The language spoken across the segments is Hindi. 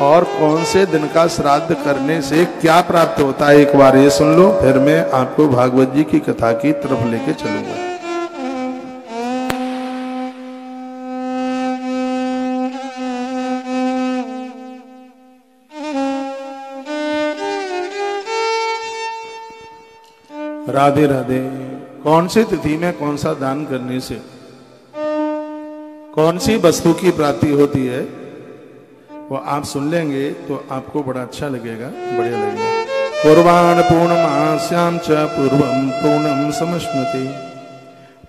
और कौन से दिन का श्राद्ध करने से क्या प्राप्त होता है? एक बार ये सुन लो, फिर मैं आपको भागवत जी की कथा की तरफ़ लेके चलूँगा। राधे राधे, कौन सी तिथि में कौन सा दान करने से कौन सी वस्तु की प्राप्ति होती है? वो आप सुन लेंगे तो आपको बड़ा अच्छा लगेगा, बढ़िया लगेगा। कुर्बान पूर्णमास्याम च पूर्व पूर्णम समस्मृति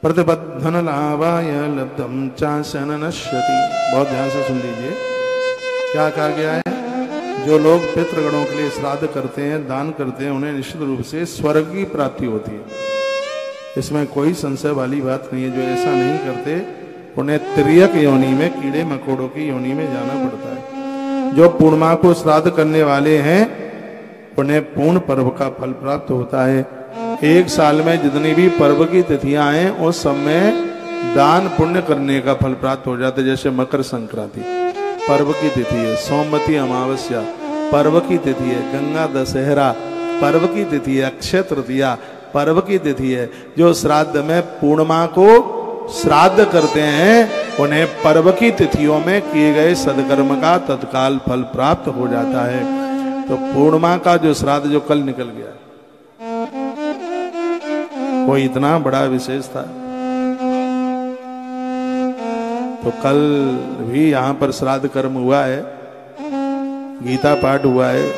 प्रतिबद्धन लाभाय लब्धम चाशन नश्यति। बहुत ध्यान से सुन लीजिए। क्या कहा गया है? जो लोग पितृगणों के लिए श्राद्ध करते हैं, दान करते हैं, उन्हें निश्चित रूप से स्वर्ग की प्राप्ति होती है। इसमें कोई संशय वाली बात नहीं है, जो ऐसा नहीं करते, उन्हें त्रियक योनि में, कीड़े मकोड़ों की योनि में जाना पड़ता है। जो पूर्णिमा को श्राद्ध करने वाले हैं, उन्हें पूर्ण पर्व का फल प्राप्त होता है। एक साल में जितनी भी पर्व की तिथियाँ हैं, उस समय दान पुण्य करने का फल प्राप्त हो जाता है, जैसे मकर संक्रांति। पर्व की तिथि है, सोमवती अमावस्या। पर्व की तिथि है, गंगा दशहरा। पर्व की तिथि है, अक्षय तृतीया। पर्व की तिथि है, जो श्राद्ध में पूर्णिमा को श्राद्ध करते हैं उन्हें पर्व की तिथियों में किए गए सदकर्म का तत्काल फल प्राप्त हो जाता है। तो पूर्णिमा का जो श्राद्ध, जो कल निकल गया, वो इतना बड़ा विशेष था। तो कल भी यहाँ पर श्राद्ध कर्म हुआ है, गीता पाठ हुआ है।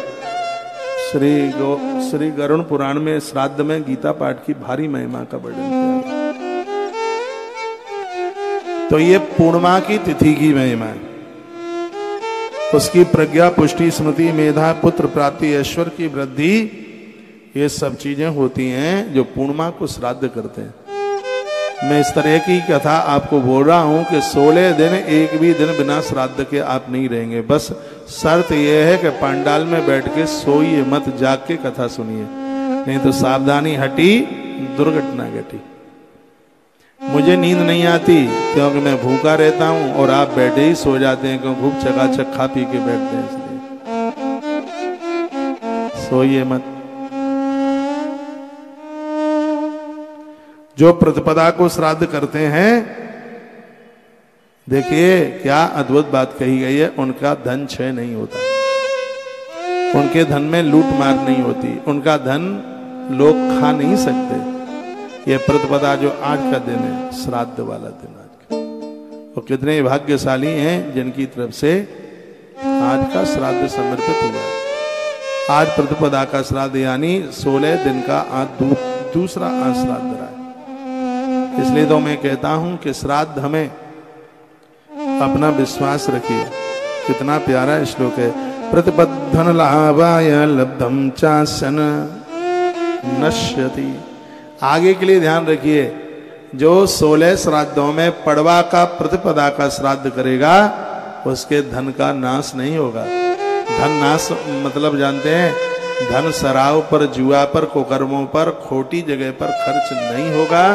श्री गो, श्री गरुण पुराण में श्राद्ध में गीता पाठ की भारी महिमा का वर्णन किया तो ये पूर्णिमा की तिथि की महिमा है उसकी प्रज्ञा, पुष्टि, स्मृति, मेधा, पुत्र, प्राप्ति, ऐश्वर की वृद्धि, ये सब चीज़ें होती हैं जो पूर्णिमा को श्राद्ध करते हैं। मैं इस तरह की कथा आपको बोल रहा हूँ कि 16 दिन एक भी दिन बिना श्राद्ध के आप नहीं रहेंगे। बस शर्त यह है कि पंडाल में बैठ के सोइए मत, जाग के कथा सुनिए। नहीं तो सावधानी हटी, दुर्घटना घटी। मुझे नींद नहीं आती, क्योंकि मैं भूखा रहता हूँ और आप बैठे ही सो जाते हैं क्यों खूब चकाचक खा पी के बैठते हैं इसलिए। सोइए मत। जो प्रतिपदा को श्राद्ध करते हैं, देखिए क्या अद्भुत बात कही गई है, उनका धन क्षय नहीं होता। उनके धन में लूट मार नहीं होती, उनका धन लोग खा नहीं सकते। ये प्रतिपदा जो आज का दिन है श्राद्ध वाला दिन आज का। वो कितने भाग्यशाली हैं जिनकी तरफ़ से आज का श्राद्ध समर्पित हुआ आज प्रतिपदा का श्राद्ध यानी सोलह दिन का आज दू, दूसरा आज श्राद्ध रहा है। इसलिए तो मैं कहता हूँ कि श्राद्ध हमें अपना विश्वास रखिए। कितना प्यारा श्लोक है। प्रतिबद्धन लाभाय लब्धम चासन नश्यति। आगे के लिए ध्यान रखिए, जो सोलह श्राद्धों में पड़वा का प्रतिपदा का श्राद्ध करेगा, उसके धन का नाश नहीं होगा। धन नाश मतलब जानते हैं, धन सराव पर, जुआ पर, कुकर्मों पर, खोटी जगह पर खर्च नहीं होगा।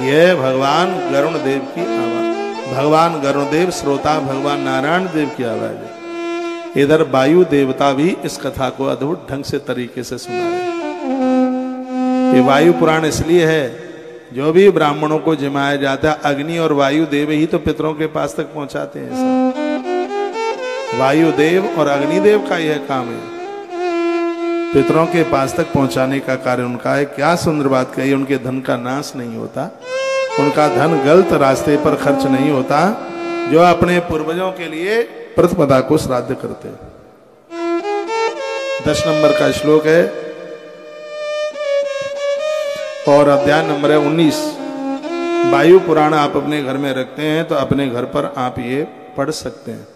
यह भगवान गरुण देव की आवाज़ भगवान गरुण देव श्रोता भगवान नारायण देव की आवाज़ है। इधर वायु देवता भी इस कथा को अद्भुत ढंग से तरीके से सुना रहे ये वायु पुराण इसलिए है, जो भी ब्राह्मणों को जिमाया जाता है, अग्नि और वायु देव ही तो पितरों के पास तक पहुंचाते हैं वायु देव और अग्निदेव का यह काम है। पितरों के पास तक पहुँचाने का कार्य उनका है। क्या सुंदर बात कही, उनके धन का नाश नहीं होता। उनका धन गलत रास्ते पर खर्च नहीं होता, जो अपने पूर्वजों के लिए प्रतिपदा को श्राद्ध करते दस नंबर का श्लोक है और अध्याय नंबर है उन्नीस। वायु पुराण आप अपने घर में रखते हैं तो अपने घर पर आप ये पढ़ सकते हैं।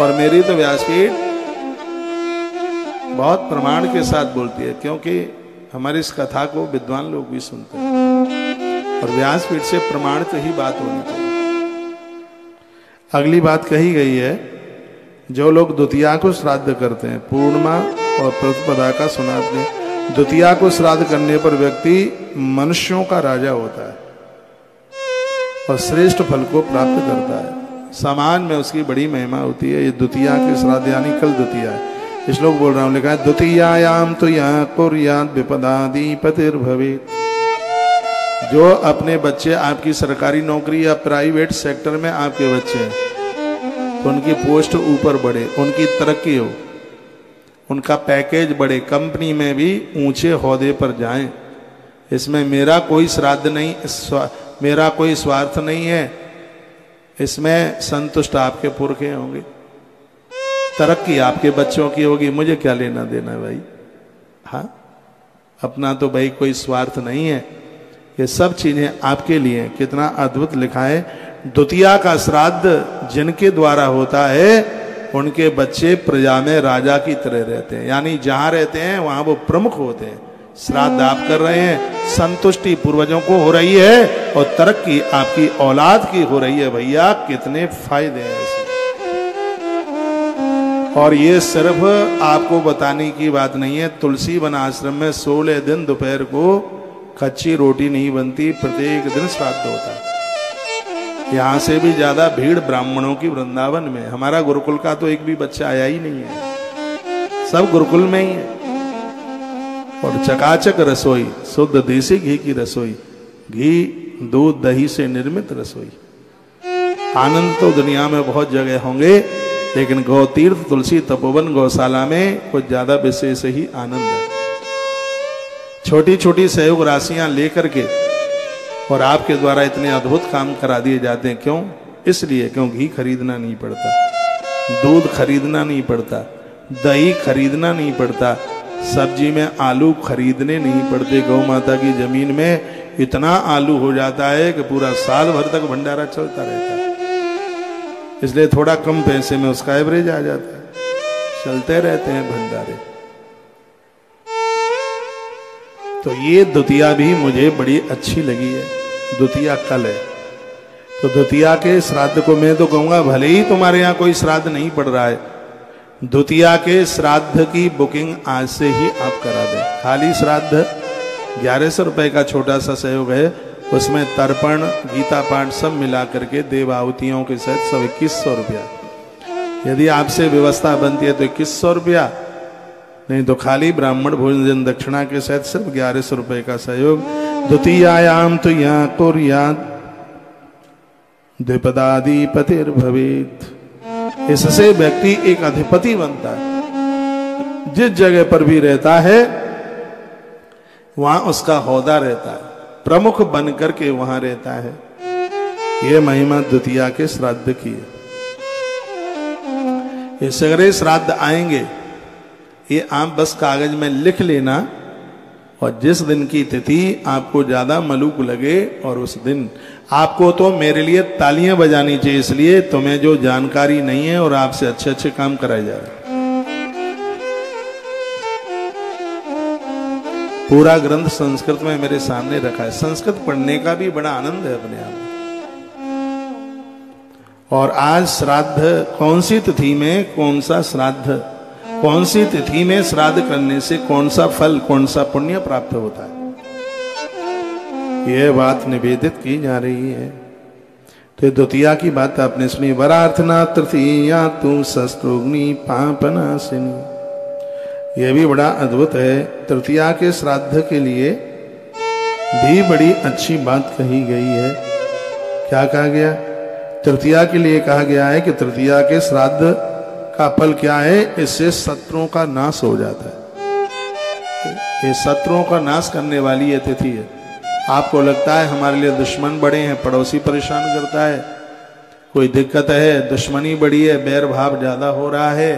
और मेरी तो व्यासपीठ बहुत प्रमाण के साथ बोलती है, क्योंकि हमारी इस कथा को विद्वान लोग भी सुनते हैं। और व्यासपीठ से प्रमाण की ही बात होनी चाहिए। अगली बात कही गई है, जो लोग द्वितीया को श्राद्ध करते हैं, पूर्णिमा और प्रतिपदा का सुना आपने द्वितीया को श्राद्ध करने पर व्यक्ति मनुष्यों का राजा होता है और श्रेष्ठ फल को प्राप्त करता है। समाज में उसकी बड़ी महिमा होती है। ये द्वितीया के श्राद्ध यानी कल द्वितीया है। लोग बोल रहा हूँ लिखा है द्वितीयायाम तो यहाँ कुर्याद विपदादि पतिर्भवे जो अपने बच्चे, आपकी सरकारी नौकरी या प्राइवेट सेक्टर में आपके बच्चे हैं तो उनकी पोस्ट ऊपर बढ़े, उनकी तरक्की हो। उनका पैकेज बढ़े कंपनी में भी ऊँचे होदे पर जाएँ। इसमें मेरा कोई श्राद्ध नहीं मेरा कोई स्वार्थ नहीं है। इसमें संतुष्ट आपके पुरखे होंगे। तरक्की आपके बच्चों की होगी। मुझे क्या लेना देना भाई? हाँ? अपना तो भाई कोई स्वार्थ नहीं है। ये सब चीज़ें आपके लिए कितना अद्भुत लिखा है। द्वितीया का श्राद्ध जिनके द्वारा होता है उनके बच्चे प्रजा में राजा की तरह रहते हैं। यानी जहाँ रहते हैं वहाँ वो प्रमुख होते हैं। श्राद्ध आप कर रहे हैं संतुष्टि पूर्वजों को हो रही है और तरक्की आपकी औलाद की हो रही है भैया। कितने फ़ायदे हैं इसमें। और ये सिर्फ़ आपको बताने की बात नहीं है। तुलसी वन आश्रम में सोलह दिन दोपहर को कच्ची रोटी नहीं बनती प्रत्येक दिन श्राद्ध होता है। यहाँ से भी ज़्यादा भीड़ ब्राह्मणों की वृंदावन में हमारा गुरुकुल का तो एक भी बच्चा आया ही नहीं है। सब गुरुकुल में ही है। और चकाचक रसोई, शुद्ध देसी घी की रसोई, घी, दूध, दही से निर्मित रसोई। आनंद तो दुनिया में बहुत जगह होंगे, लेकिन गौ तीर्थ तुलसी तपोवन गौशाला में कुछ ज़्यादा विशेष ही आनंद है। छोटी छोटी सहयोग राशियाँ लेकर के और आपके द्वारा इतने अद्भुत काम करा दिए जाते हैं। क्यों? इसलिए क्यों घी खरीदना नहीं पड़ता, दूध खरीदना नहीं पड़ता, दही खरीदना नहीं पड़ता, सब्ज़ी में आलू खरीदने नहीं पड़ते। गौ माता की ज़मीन में इतना आलू हो जाता है कि पूरा साल भर तक भंडारा चलता रहता है। इसलिए थोड़ा कम पैसे में उसका एवरेज आ जाता है। चलते रहते हैं भंडारे। तो ये द्वितीया भी मुझे बड़ी अच्छी लगी है। द्वितीया कल है। तो द्वितीया के श्राद्ध को मैं तो कहूँगा, भले ही तुम्हारे यहाँ कोई श्राद्ध नहीं पड़ रहा है, द्वितीया के श्राद्ध की बुकिंग आज से ही आप करा दें। खाली श्राद्ध, ग्यारह सौ रुपए का छोटा सा सहयोग है, उसमें तर्पण, गीता पाठ सब मिला करके देवावतियों के साथ सब इक्कीस सौ रुपया। यदि आपसे व्यवस्था बनती है तो इक्कीस सौ रुपया, नहीं तो खाली ब्राह्मण भोजन दक्षिणा के साथ सिर्फ़ ग्यारह सौ रुपए का सहयोग द्वितीयायाम तो यहाँ कुर्याद द्विपदाधिपतिर्भवेत। इससे व्यक्ति एक अधिपति बनता है। जिस जगह पर भी रहता है, वहाँ उसका होदा रहता है। प्रमुख बन करके वहाँ रहता है। यह महिमा द्वितीया के श्राद्ध की है। ये सगरे श्राद्ध आएँगे, ये आप बस कागज़ में लिख लेना और जिस दिन की तिथि आपको ज़्यादा मलूक लगे और उस दिन आपको तो मेरे लिए तालियाँ बजानी चाहिए, इसलिए तुम्हें जो जानकारी नहीं है और आपसे अच्छे अच्छे काम कराए जा रहे पूरा ग्रंथ संस्कृत में मेरे सामने रखा है। संस्कृत पढ़ने का भी बड़ा आनंद है अपने आप और आज श्राद्ध कौन सी तिथि में, कौन सा श्राद्ध? कौन सी तिथि में श्राद्ध करने से कौन सा फल, कौन सा पुण्य प्राप्त होता है? यह बात निवेदित की जा रही है। तो द्वितीया की बात आपने सुनी, वरार्थना तृतीया तू शस्त्रुग्नि पापनाशिनी यह भी बड़ा अद्भुत है। तृतीया के श्राद्ध के लिए भी बड़ी अच्छी बात कही गई है। क्या कहा गया? तृतीया के लिए कहा गया है कि तृतीया के श्राद्ध का फल क्या है? इससे शत्रुओं का नाश हो जाता है। ये शत्रुओं का नाश करने वाली ये तिथि है। आपको लगता है हमारे लिए दुश्मन बड़े हैं, पड़ोसी परेशान करता है। कोई दिक्कत है? दुश्मनी बड़ी है बैर भाव ज़्यादा हो रहा है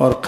और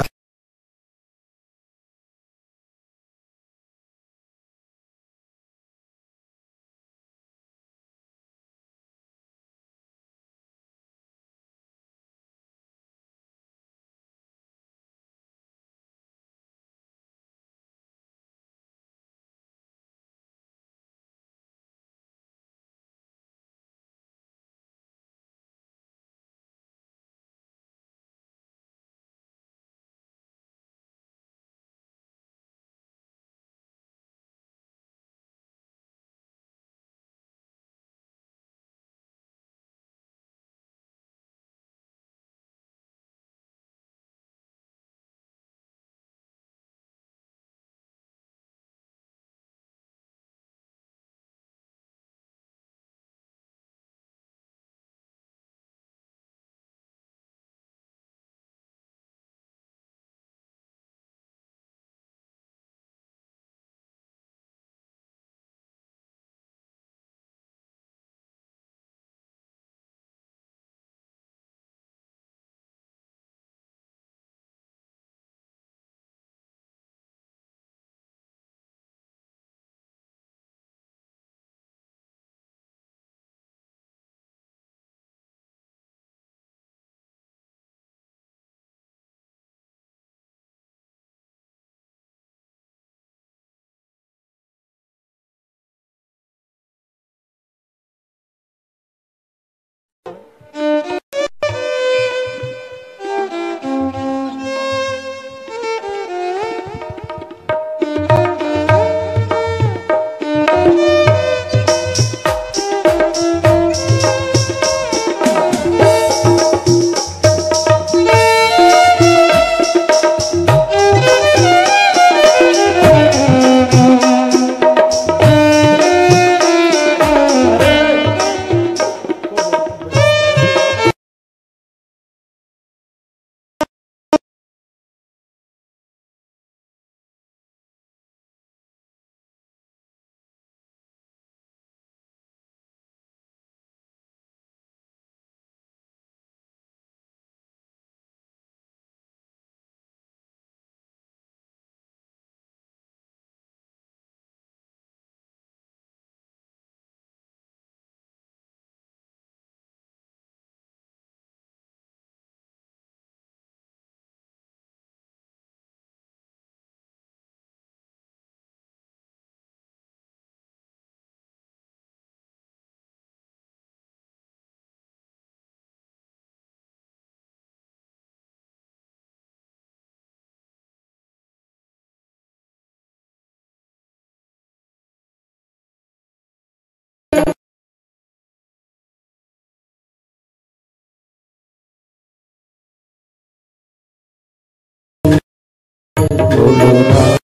todo mal.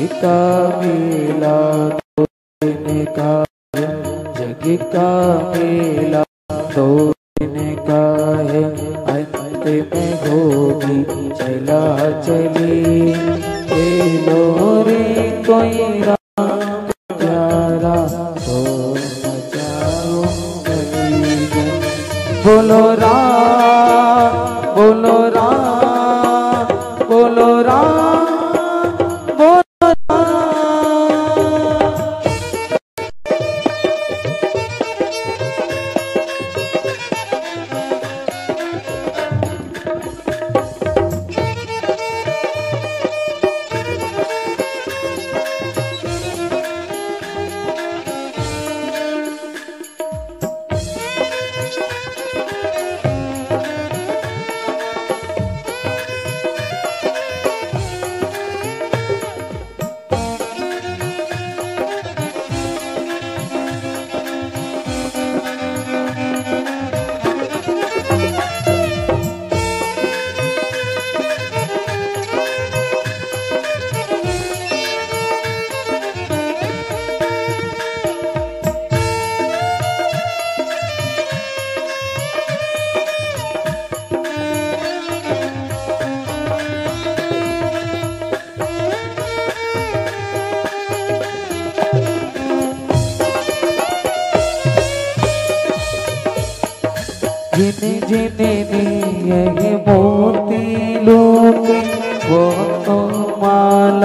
गीता मेला तो का जग का मेला तो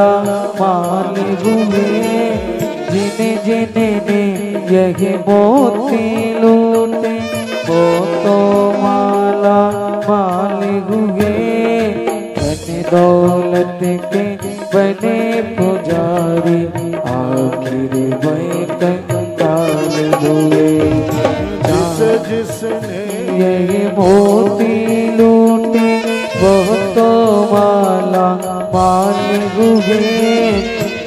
माला माल हुए जिन जिन ने यह मोती लूटे। वो तो माला माल हुए धन दौलत के बने पुजारी आखिर वही कंकाल हुए जिस जिसने ये मोती लूटे। हुए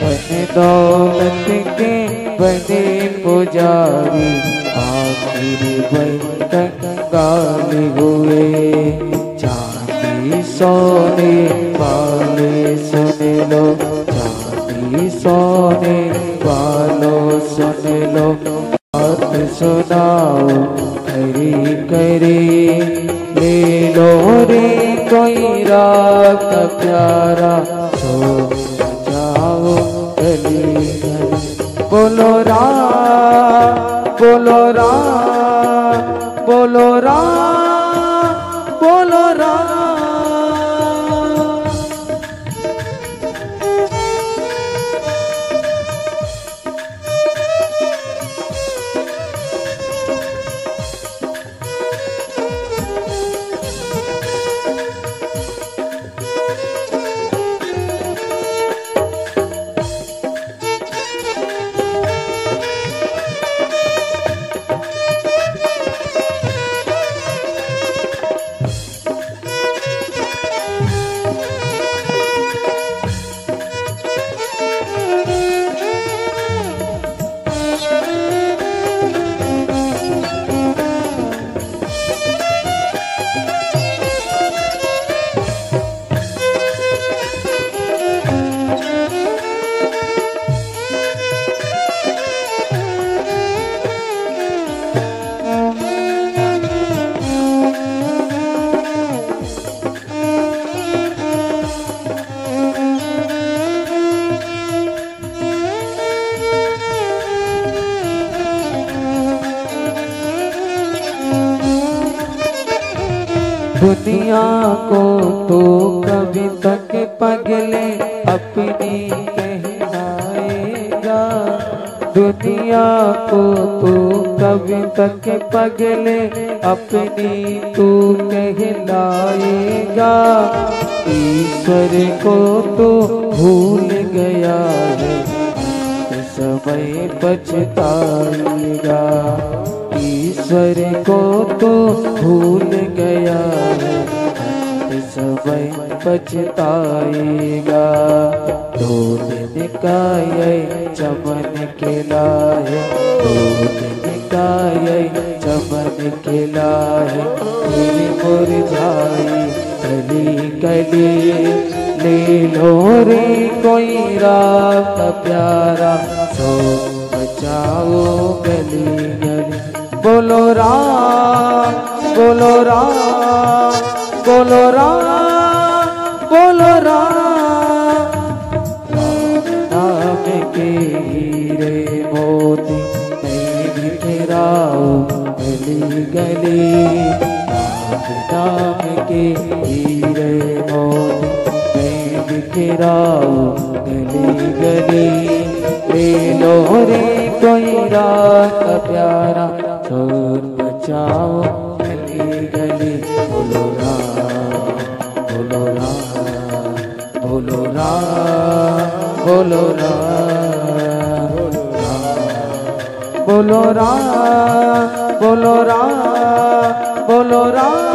धन दौलत के बने पुजारी आखिर कंगाल हुए। चांदी सोने वाले सुन लो, चांदी सोने वालों सुन लो। बात सुनाओ हरी करे ले लो रे कोई रात प्यारा। बोलो राम बोलो राम दुनिया को तो कभी तक पगले अपनी कहलाएगा। दुनिया को तो कभी तक पगले अपनी तू कहलाएगा। ईश्वर को तो भूल गया है, समय पछताएगा। ईश्वर को तो भूल गया है समय पछताएगा दूध निकाय चमन खिलाए दूध निकाय चमन खिलाए मेरी मुरझाई गली गली। लीलोरी कोई रात प्यारा। सो बचाओ गली गली। बोलो राम बोलो राम। बोलो राम बोलो राम के हीरे मोती नहीं बिखराओ गली गली। नाम के हीरे मोती नहीं बिखराओ गली गली। रे कोई रात प्यारा छोर बचाओ राम बोलो राम बोलो राम बोलो राम बोलो राम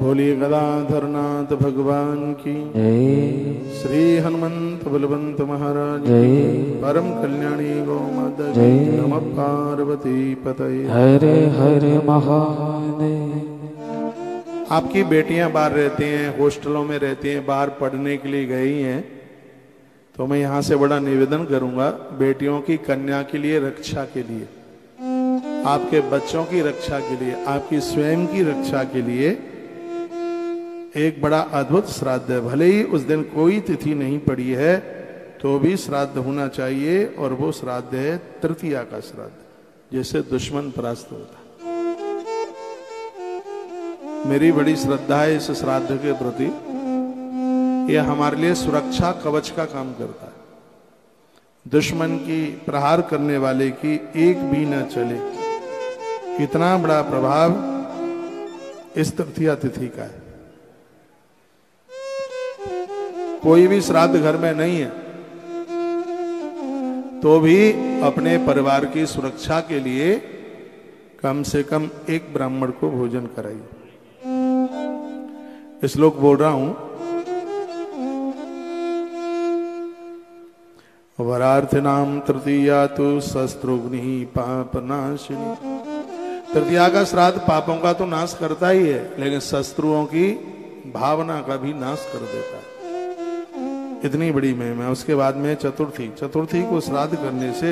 बोलिए गदाधरनाथ भगवान की। जय। श्री हनुमंत बलवंत महाराज जय। परम कल्याणी गौ माता जय। नम पार्वती पतये। हरे हरे महादेव। आपकी बेटियाँ बाहर रहती हैं हॉस्टलों में रहती हैं बाहर पढ़ने के लिए गई हैं तो मैं यहाँ से बड़ा निवेदन करूँगा बेटियों की कन्या के लिए रक्षा के लिए आपके बच्चों की रक्षा के लिए आपकी स्वयं की रक्षा के लिए एक बड़ा अद्भुत श्राद्ध है। भले ही उस दिन कोई तिथि नहीं पड़ी है तो भी श्राद्ध होना चाहिए और वो श्राद्ध है तृतीया का श्राद्ध जिससे दुश्मन परास्त होता मेरी बड़ी श्रद्धा है इस श्राद्ध के प्रति। यह हमारे लिए सुरक्षा कवच का काम करता है। दुश्मन की प्रहार करने वाले की एक भी न चले। इतना बड़ा प्रभाव इस तृतीया तिथि का है। कोई भी श्राद्ध घर में नहीं है तो भी अपने परिवार की सुरक्षा के लिए कम से कम एक ब्राह्मण को भोजन कराइए। श्लोक बोल रहा हूँ, वरार्थनाम तृतीया तो शस्त्रुघ्नि पाप नाशिनी। तृतीया का श्राद्ध पापों का तो नाश करता ही है, लेकिन शस्त्रुओं की भावना का भी नाश कर देता है। इतनी बड़ी महिमा उसके बाद में चतुर्थी चतुर्थी को श्राद्ध करने से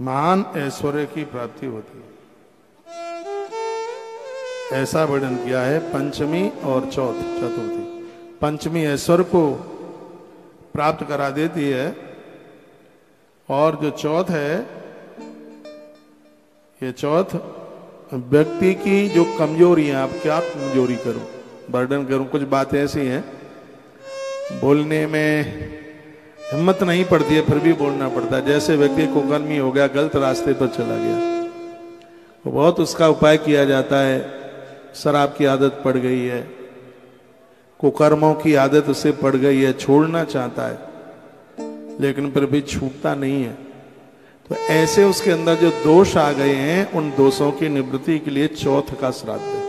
महान ऐश्वर्य की प्राप्ति होती है। ऐसा वर्णन किया है पंचमी और चौथ, चतुर्थी। पंचमी ऐश्वर्य को प्राप्त करा देती है और जो चौथ है, ये चौथ व्यक्ति की जो कमज़ोरी है, आप क्या कमज़ोरी करूँ? वर्णन करूँ कुछ बातें ऐसी हैं। बोलने में हिम्मत नहीं पड़ती है, फिर भी बोलना पड़ता है। जैसे व्यक्ति को कर्मी हो गया, गलत रास्ते पर चला गया। तो बहुत उसका उपाय किया जाता है, शराब की आदत पड़ गई है, कुकर्मों की आदत उसे पड़ गई है, छोड़ना चाहता है, लेकिन फिर भी छूटता नहीं है। तो ऐसे उसके अंदर जो दोष आ गए हैं, उन दोषों की निवृत्ति के लिए चौथ का श्राद्ध है।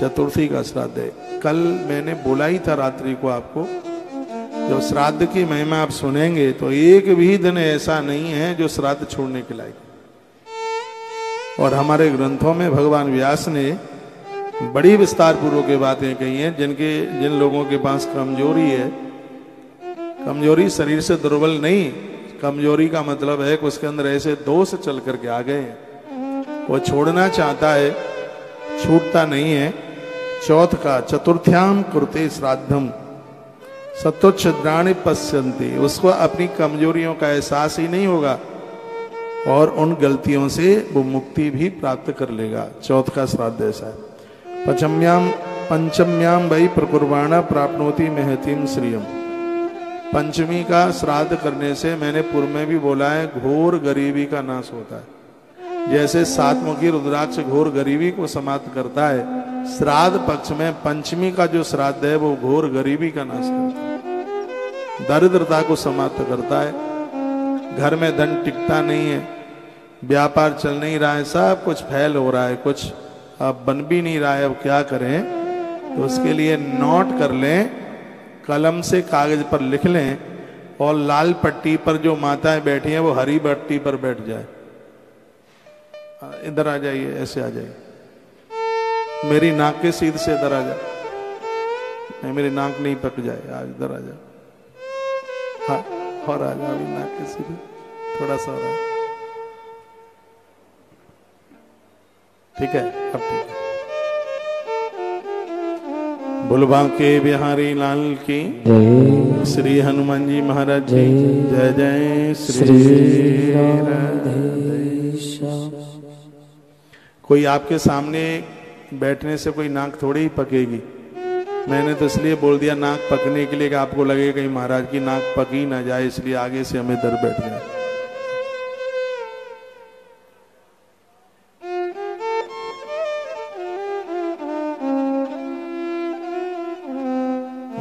चतुर्थी का श्राद्ध है। कल मैंने बोला ही था रात्रि को आपको जो श्राद्ध की महिमा आप सुनेंगे तो एक भी दिन ऐसा नहीं है जो श्राद्ध छोड़ने के लायक और हमारे ग्रंथों में भगवान व्यास ने बड़ी विस्तार पूर्वक बातें कही हैं, जिनके, जिन लोगों के पास कमज़ोरी है। कमज़ोरी शरीर से दुर्बल नहीं, कमज़ोरी का मतलब है कि उसके अंदर ऐसे दोष चल करके आ गए हैं। वो छोड़ना चाहता है, छूटता नहीं है। चौथ का चतुर्थ्याम कृते श्राद्धम। सतोच्छद्राणी पश्यंती उसको अपनी कमजोरियों का एहसास ही नहीं होगा और उन गलतियों से वो मुक्ति भी प्राप्त कर लेगा। चौथ का श्राद्ध ऐसा है। पंचम्याम पंचम्याम वही प्रकुर्बाणा प्राप्नोति महतीम श्रियम। पंचमी का श्राद्ध करने से मैंने पूर्व में भी बोला है, घोर गरीबी का नाश होता है। जैसे सातमुखी रुद्राक्ष घोर गरीबी को समाप्त करता है श्राद्ध पक्ष में पंचमी का जो श्राद्ध है, वो घोर गरीबी का नाश करता है। दरिद्रता को समाप्त करता है। घर में धन टिकता नहीं है। व्यापार चल नहीं रहा है। सब कुछ फैल हो रहा है। कुछ अब बन भी नहीं रहा है। अब क्या करें? तो उसके लिए नोट कर लें, कलम से कागज़ पर लिख लें और लाल पट्टी पर जो माताएँ बैठी हैं, वो हरी पट्टी पर बैठ जाए। इधर आ जाइए, ऐसे आ जाइए। मेरी नाक के सीध से इधर आ जाए नहीं मेरी नाक नहीं पक जाए आज इधर आ जाए हाँ और आ जाए अभी नाक के सीधे। थोड़ा सा है ठीक है अब ठीक है। बुलबा के बिहारी लाल की जय श्री हनुमान जी महाराज जी जय जय श्री कोई आपके सामने बैठने से कोई नाक थोड़ी ही पकेगी। मैंने तो इसलिए बोल दिया नाक पकने के लिए कि आपको लगे कहीं महाराज की नाक पकी ना जाए इसलिए आगे से हमें दर बैठ गए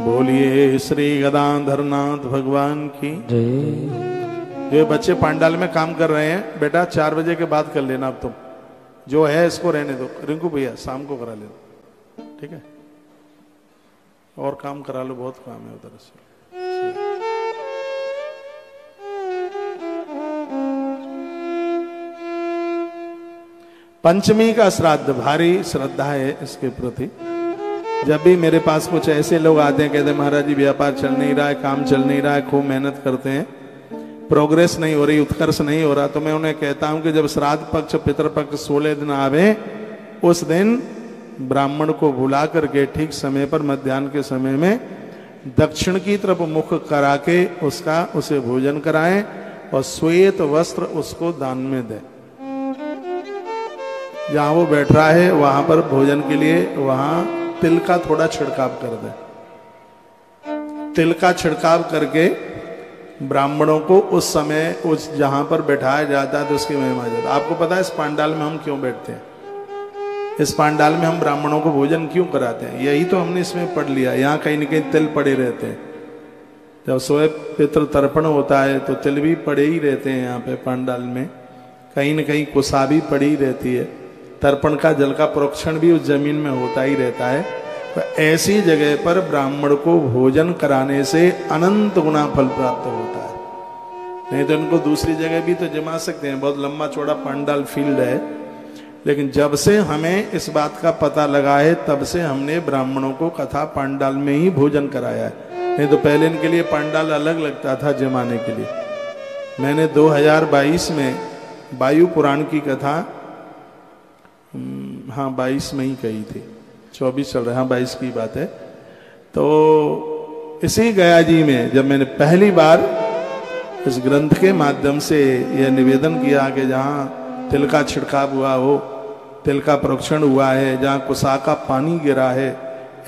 बोलिए श्री गदाधर नाथ भगवान की। जय। जो बच्चे पांडाल में काम कर रहे हैं बेटा चार बजे के बाद कर लेना अब तुम। जो है, इसको रहने दो। रिंकू भैया, शाम को करा लेना ठीक है? और काम करा लो, बहुत काम है उधर से। पंचमी का श्राद्ध, भारी श्रद्धा है इसके प्रति। जब भी मेरे पास कुछ ऐसे लोग आते हैं, कहते महाराज जी, व्यापार चल नहीं रहा है, काम चल नहीं रहा है, खूब मेहनत करते हैं। प्रोग्रेस नहीं हो रही, उत्कर्ष नहीं हो रहा तो मैं उन्हें कहता हूँ कि जब श्राद्ध पक्ष, पितृपक्ष सोलह दिन आवे, उस दिन ब्राह्मण को भुला करके ठीक समय पर मध्यान्ह के समय में दक्षिण की तरफ़ मुख करा के उसका, उसे भोजन कराएँ और श्वेत वस्त्र उसको दान में दें। जहाँ वो बैठ रहा है, वहाँ पर भोजन के लिए वहाँ तिल का थोड़ा छिड़काव कर दे। तिल का छिड़काव करके ब्राह्मणों को उस समय उस जहाँ पर बैठाया जाता है तो उसकी महिमा जाता। आपको पता है, इस पांडाल में हम क्यों बैठते हैं? इस पांडाल में हम ब्राह्मणों को भोजन क्यों कराते हैं? यही तो हमने इसमें पढ़ लिया। यहाँ कहीं न कहीं तिल पड़े रहते हैं। जब सोए पितृ तर्पण होता है तो तिल भी पड़े ही रहते हैं यहाँ पे पांडाल में। कहीं न कहीं कुसा भी पड़ी रहती है। तर्पण का जल का प्रोक्षण भी उस ज़मीन में होता ही रहता है। तो ऐसी जगह पर ब्राह्मण को भोजन कराने से अनंत गुना फल प्राप्त होता है। नहीं तो इनको दूसरी जगह भी तो जमा सकते हैं। बहुत लंबा चौड़ा पांडाल फ़ील्ड है। लेकिन जब से हमें इस बात का पता लगा है तब से हमने ब्राह्मणों को कथा पांडाल में ही भोजन कराया है। नहीं तो पहले इनके लिए पांडाल अलग लगता था जमाने के लिए। मैंने 2022 में वायु पुराण की कथा हम्म, हाँ 22 में ही कही थी। 24 चल रहा हाँ बाईस की बात है। तो इसी गया जी में जब मैंने पहली बार इस ग्रंथ के माध्यम से यह निवेदन किया कि जहाँ तिल का छिड़काव हुआ हो, तिल का प्रोक्षण हुआ है, जहाँ कुसा का पानी गिरा है,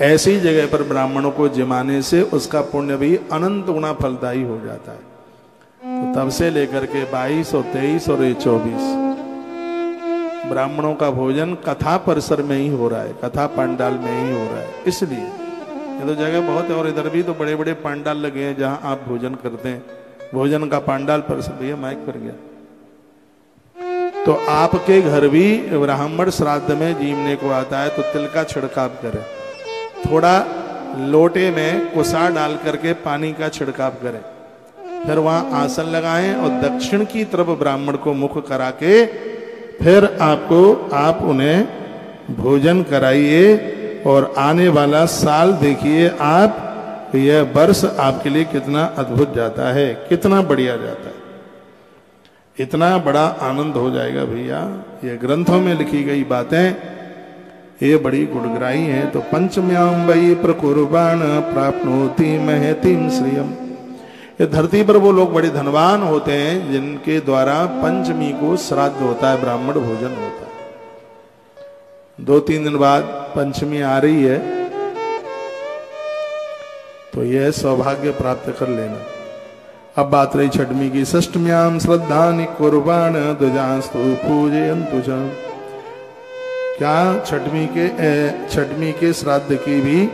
ऐसी जगह पर ब्राह्मणों को जिमाने से उसका पुण्य भी अनंत गुना फलदायी हो जाता है। तो तब से लेकर के 22 और 23 और ये 24 ब्राह्मणों का भोजन कथा परिसर में ही हो रहा है, कथा पंडाल में ही हो रहा है। इसलिए, ये तो जगह बहुत है और इधर भी तो बड़े बड़े पंडाल लगे हैं जहाँ आप भोजन करते हैं। भोजन का पंडाल परिसर, भैया माइक पर गया। तो आपके घर भी ब्राह्मण श्राद्ध में जीवने को आता है तो तिल का छिड़काव करें। थोड़ा लोटे में कुसा डाल करके पानी का छिड़काव करें। फिर वहाँ आसन लगाएँ और दक्षिण की तरफ़ ब्राह्मण को मुख करा के फिर आपको आप उन्हें भोजन कराइए और आने वाला साल देखिए आप, यह वर्ष आपके लिए कितना अद्भुत जाता है, कितना बढ़िया जाता है। इतना बड़ा आनंद हो जाएगा भैया। ये ग्रंथों में लिखी गई बातें, ये बड़ी गुड़ग्राही है। तो पंचम्याम वही प्रकुर्बाण प्राप्नोति महतिम श्रियम। ये धरती पर वो लोग बड़े धनवान होते हैं, जिनके द्वारा पंचमी को श्राद्ध होता है, ब्राह्मण भोजन होता है। दो तीन दिन बाद पंचमी आ रही है तो यह सौभाग्य प्राप्त कर लेना। अब बात रही छठमी की षष्टम्याम श्रद्धा कुर्बान ध्वजास्तु पूजयंतु क्या छठमी के छठमी के श्राद्ध की भी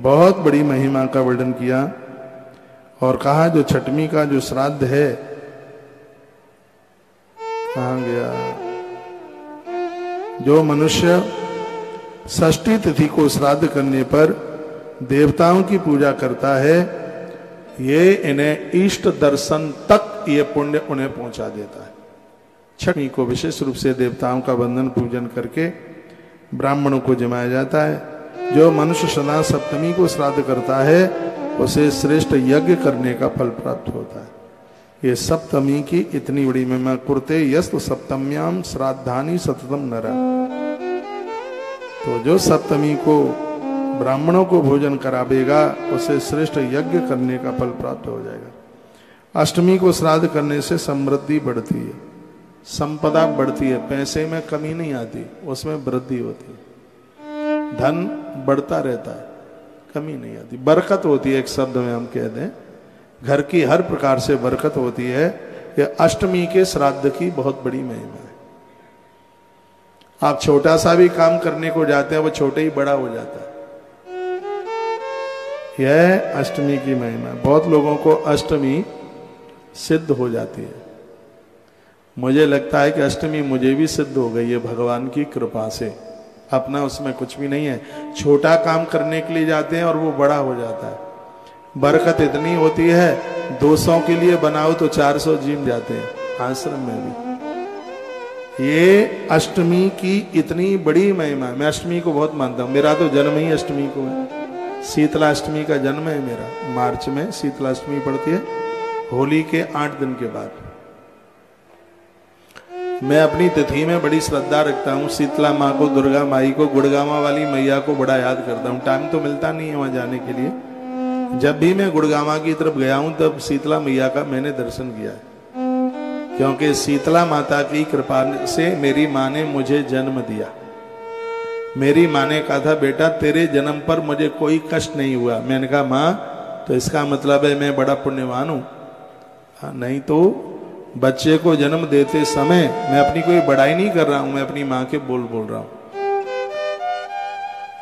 बहुत बड़ी महिमा का वर्णन किया? और कहा, जो छठमी का जो श्राद्ध है, कहा गया? जो मनुष्य षष्ठी तिथि को श्राद्ध करने पर देवताओं की पूजा करता है, ये इन्हें इष्ट दर्शन तक ये पुण्य उन्हें पहुँचा देता है। छठी को विशेष रूप से देवताओं का बंधन पूजन करके ब्राह्मणों को जमाया जाता है। जो मनुष्य सदा सप्तमी को श्राद्ध करता है उसे श्रेष्ठ यज्ञ करने का फल प्राप्त होता है। ये सप्तमी की इतनी बड़ी महिमा कुरते यस्त सप्तम्याम श्राद्धानी सततम नर। तो जो सप्तमी को ब्राह्मणों को भोजन करावेगा, उसे श्रेष्ठ यज्ञ करने का फल प्राप्त हो जाएगा। अष्टमी को श्राद्ध करने से समृद्धि बढ़ती है। संपदा बढ़ती है, पैसे में कमी नहीं आती, उसमें वृद्धि होती है। धन बढ़ता रहता है। कमी नहीं आती। बरकत होती है एक शब्द में हम कह दें। घर की हर प्रकार से बरकत होती है। यह अष्टमी के श्राद्ध की बहुत बड़ी महिमा है। आप छोटा सा भी काम करने को जाते हैं, वो छोटे ही बड़ा हो जाता है। यह अष्टमी की महिमा बहुत लोगों को अष्टमी सिद्ध हो जाती है। मुझे लगता है कि अष्टमी मुझे भी सिद्ध हो गई है भगवान की कृपा से। अपना उसमें कुछ भी नहीं है। छोटा काम करने के लिए जाते हैं और वो बड़ा हो जाता है। बरकत इतनी होती है 200 के लिए बनाओ तो 400 जीम जाते हैं, आश्रम में भी। ये अष्टमी की इतनी बड़ी महिमा मैं अष्टमी को बहुत मानता हूँ। मेरा तो जन्म ही अष्टमी को है। शीतलाष्टमी का जन्म है मेरा। मार्च में शीतलाष्टमी पड़ती है। होली के आठ दिन के बाद। मैं अपनी तिथि में बड़ी श्रद्धा रखता हूँ। शीतला माँ को दुर्गा माई को गुड़गामा वाली मैया को बड़ा याद करता हूँ। टाइम तो मिलता नहीं है वहाँ जाने के लिए। जब भी मैं गुड़गामा की तरफ़ गया हूँ तब शीतला मैया का मैंने दर्शन किया है। क्योंकि शीतला माता की कृपा से मेरी माँ ने मुझे जन्म दिया। मेरी माँ ने कहा था बेटा तेरे जन्म पर मुझे कोई कष्ट नहीं हुआ। मैंने कहा माँ तो इसका मतलब है मैं बड़ा पुण्यवान हूँ। हाँ, नहीं तो बच्चे को जन्म देते समय मैं अपनी कोई बड़ाई नहीं कर रहा हूँ, मैं अपनी माँ के बोल बोल रहा हूँ।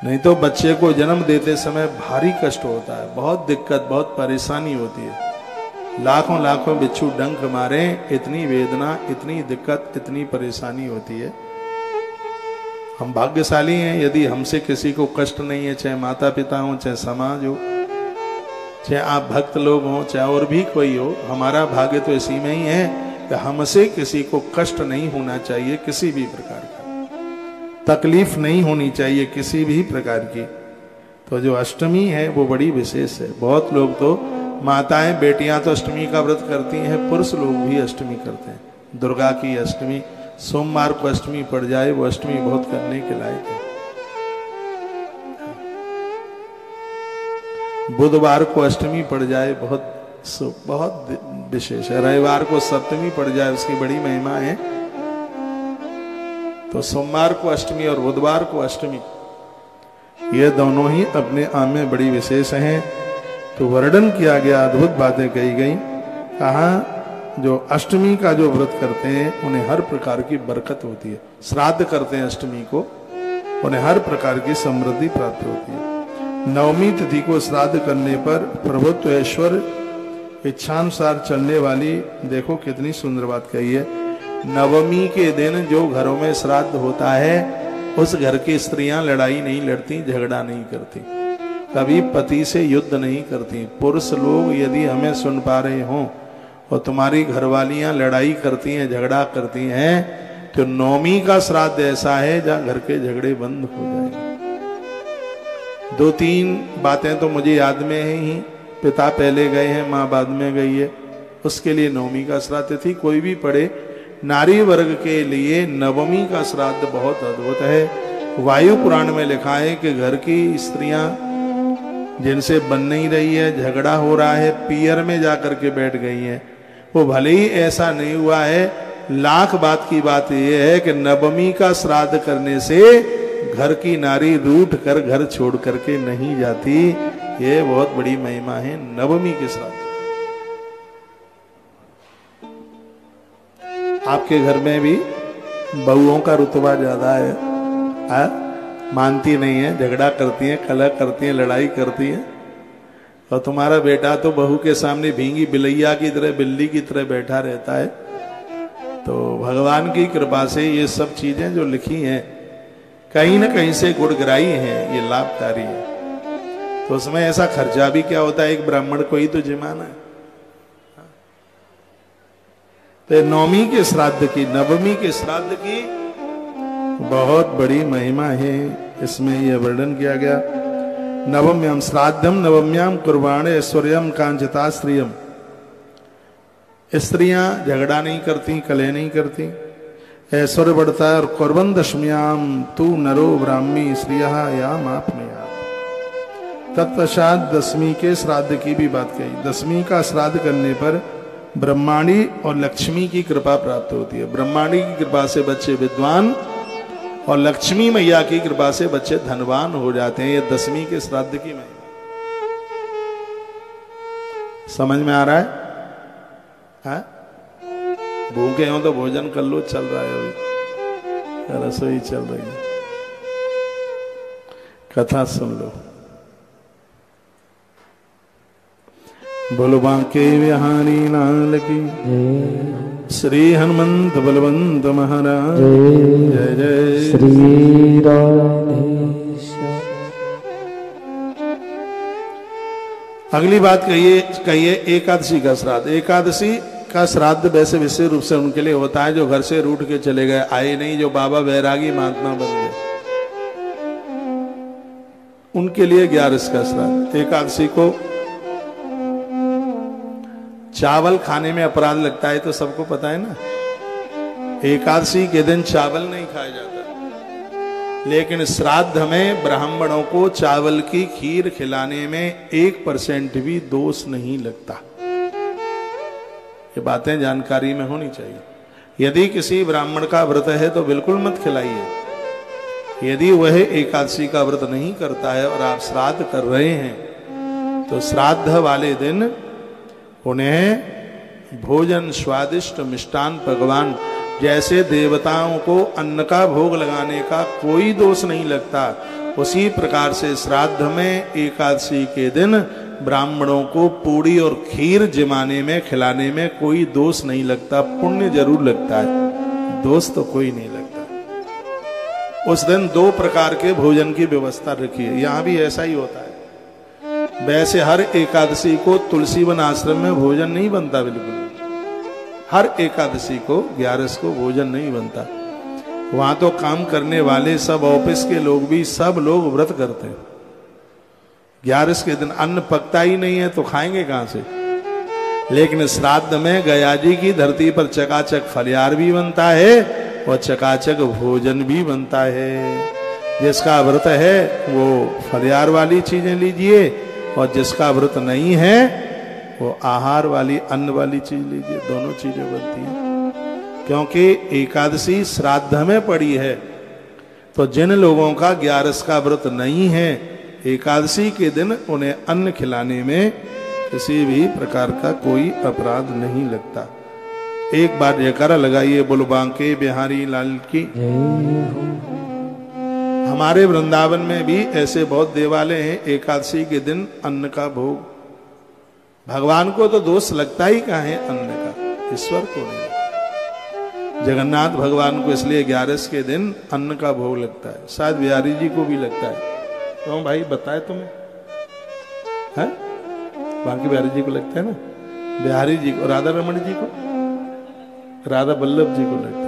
नहीं तो बच्चे को जन्म देते समय भारी कष्ट होता है, बहुत दिक्कत, बहुत परेशानी होती है। लाखों लाखों बिच्छू डंक मारे, इतनी वेदना, इतनी दिक्कत, इतनी परेशानी होती है। हम भाग्यशाली हैं, यदि हमसे किसी को कष्ट नहीं है, चाहे माता पिता हो, चाहे समाज हो, चाहे आप भक्त लोग हो, चाहे और भी कोई हो, हमारा भाग्य तो इसी में ही है। कि हमसे किसी को कष्ट नहीं होना चाहिए किसी भी प्रकार का। तकलीफ़ नहीं होनी चाहिए किसी भी प्रकार की। तो जो अष्टमी है, वो बड़ी विशेष है। बहुत लोग तो माताएँ, बेटियाँ तो अष्टमी का व्रत करती हैं, पुरुष लोग भी अष्टमी करते हैं। दुर्गा की अष्टमी, सोमवार को अष्टमी पड़ जाए, वो अष्टमी बहुत करने के लायक है। बुधवार को अष्टमी पड़ जाए, बहुत बहुत विशेष है। रविवार को सप्तमी पड़ जाए, उसकी बड़ी महिमा है। तो सोमवार को अष्टमी और बुधवार को अष्टमी, ये दोनों ही अपने आम में बड़ी विशेष हैं। तो वर्णन किया गया, अद्भुत बातें कही गई। कहा जो अष्टमी का जो व्रत करते हैं, उन्हें हर प्रकार की बरकत होती है। श्राद्ध करते हैं अष्टमी को, उन्हें हर प्रकार की समृद्धि प्राप्त होती है। नवमी तिथि को श्राद्ध करने पर प्रभुत्व ऐश्वर्य इच्छानुसार चलने वाली, देखो कितनी सुंदर बात कही है, नवमी के दिन जो घरों में श्राद्ध होता है, उस घर की स्त्रियाँ लड़ाई नहीं लड़ती, झगड़ा नहीं करती। कभी पति से युद्ध नहीं करती। पुरुष लोग यदि हमें सुन पा रहे हों और तुम्हारी घरवालियाँ लड़ाई करती हैं, झगड़ा करती हैं तो नौमी का श्राद्ध ऐसा है जहाँ घर के झगड़े बंद हो जाएँगे दो तीन बातें तो मुझे याद में है ही। पिता पहले गए हैं, माँ बाद में गई है। उसके लिए नवमी का श्राद्ध थी। कोई भी पढ़े, नारी वर्ग के लिए नवमी का श्राद्ध बहुत अद्भुत है। वायु पुराण में लिखा है कि घर की स्त्रियाँ जिनसे बन नहीं रही है, झगड़ा हो रहा है, पियर में जाकर के बैठ गई हैं। वो भले ही ऐसा नहीं हुआ है, लाख बात की बात यह है कि नवमी का श्राद्ध करने से घर की नारी रूठ कर घर छोड़ करके नहीं जाती। ये बहुत बड़ी महिमा है नवमी के साथ। आपके घर में भी बहुओं का रुतबा ज़्यादा है। आ? मानती नहीं है, झगड़ा करती है, कलह करती है, लड़ाई करती है। और तुम्हारा बेटा तो बहू के सामने भींगी बिलैया की तरह, बिल्ली की तरह बैठा रहता है। तो भगवान की कृपा से ये सब चीज़ें जो लिखी हैं, कहीं ना कहीं से गुड़गराई हैं, ये लाभकारी है। तो उसमें ऐसा खर्चा भी क्या होता है? एक ब्राह्मण को ही तो जिमाना है। तो नौमी के श्राद्ध की, नवमी के श्राद्ध की बहुत बड़ी महिमा है। इसमें यह वर्णन किया गया, नवम्यम श्राद्धम, नवम्याम कुर्बाण, ऐश्वर्यम कांचता स्त्रियम स्त्रियाँ झगड़ा नहीं करती कले नहीं करती। ऐश्वर्य बढ़ता है और कुर्बन दशम्याम, तू नरो ब्राह्मी स्त्रिया याम आप में तत्पश्चात दसवीं के श्राद्ध की भी बात कही। दसवीं का श्राद्ध करने पर ब्रह्माणी और लक्ष्मी की कृपा प्राप्त होती है। ब्रह्माणी की कृपा से बच्चे विद्वान और लक्ष्मी मैया की कृपा से बच्चे धनवान हो जाते हैं। ये दसवीं के श्राद्ध की महिमा। समझ में आ रहा है, है? भूखे हो तो भोजन कर लो चल रहा है अभी। रसोई चल रही है। कथा सुन लो। बोलो बांके बिहारी लाल की। श्री हनुमंत बलवंत महाराज। जय जय श्री अगली बात कहिए कहिए एकादशी का श्राद्ध। एकादशी का श्राद्ध वैसे विशेष रूप से उनके लिए होता है जो घर से रूठ के चले गए आए नहीं जो बाबा बैरागी महात्मा बन गए। उनके लिए ग्यारस का श्राद्ध। एकादशी को चावल खाने में अपराध लगता है तो सबको पता है ना? एकादशी के दिन चावल नहीं खाया जाता। लेकिन श्राद्ध में ब्राह्मणों को चावल की खीर खिलाने में एक परसेंट भी दोष नहीं लगता। ये बातें जानकारी में होनी चाहिए। यदि किसी ब्राह्मण का व्रत है तो बिल्कुल मत खिलाइए। यदि वह एकादशी का व्रत नहीं करता है और आप श्राद्ध कर रहे हैं तो श्राद्ध वाले दिन उन्हें भोजन स्वादिष्ट मिष्टान भगवान जैसे देवताओं को अन्न का भोग लगाने का कोई दोष नहीं लगता। उसी प्रकार से श्राद्ध में एकादशी के दिन ब्राह्मणों को पूड़ी और खीर जमाने में, खिलाने में कोई दोष नहीं लगता, पुण्य ज़रूर लगता है। दोष तो कोई नहीं लगता। उस दिन दो प्रकार के भोजन की व्यवस्था रखी है यहाँ भी ऐसा ही होता है। वैसे हर एकादशी को तुलसी वन आश्रम में भोजन नहीं बनता बिल्कुल। हर एकादशी को, ग्यारस को भोजन नहीं बनता। वहाँ तो काम करने वाले सब, ऑफ़िस के लोग भी सब लोग व्रत करते हैं। ग्यारस के दिन अन्न पकता ही नहीं है तो खाएँगे कहाँ से? लेकिन श्राद्ध में गया जी की धरती पर चकाचक फलियार भी बनता है और चकाचक भोजन भी बनता है। जिसका व्रत है, वो फलियार वाली चीज़ें लीजिए। और जिसका व्रत नहीं है, वो आहार वाली, अन्न वाली चीज़ लीजिए, दोनों चीज़ें बनती हैं। क्योंकि एकादशी श्राद्ध में पड़ी है तो जिन लोगों का ग्यारस का व्रत नहीं है, एकादशी के दिन उन्हें अन्न खिलाने में किसी भी प्रकार का कोई अपराध नहीं लगता। एक बार जयकारा लगाइए बुलबांके बिहारी लाल की। हमारे वृंदावन में भी ऐसे बहुत देवालय हैं, एकादशी के दिन अन्न का भोग। भगवान को तो दोष लगता ही कहा है अन्न का? ईश्वर को नहीं जगन्नाथ भगवान को इसलिए ग्यारस के दिन अन्न का भोग लगता है। शायद बिहारी जी को भी लगता है। तो भाई, बताए तुम्हें? है? बाकी बिहारी जी को लगता है ना? बिहारी जी को, राधा रमन जी को? राधा वल्लभ जी को लगता है।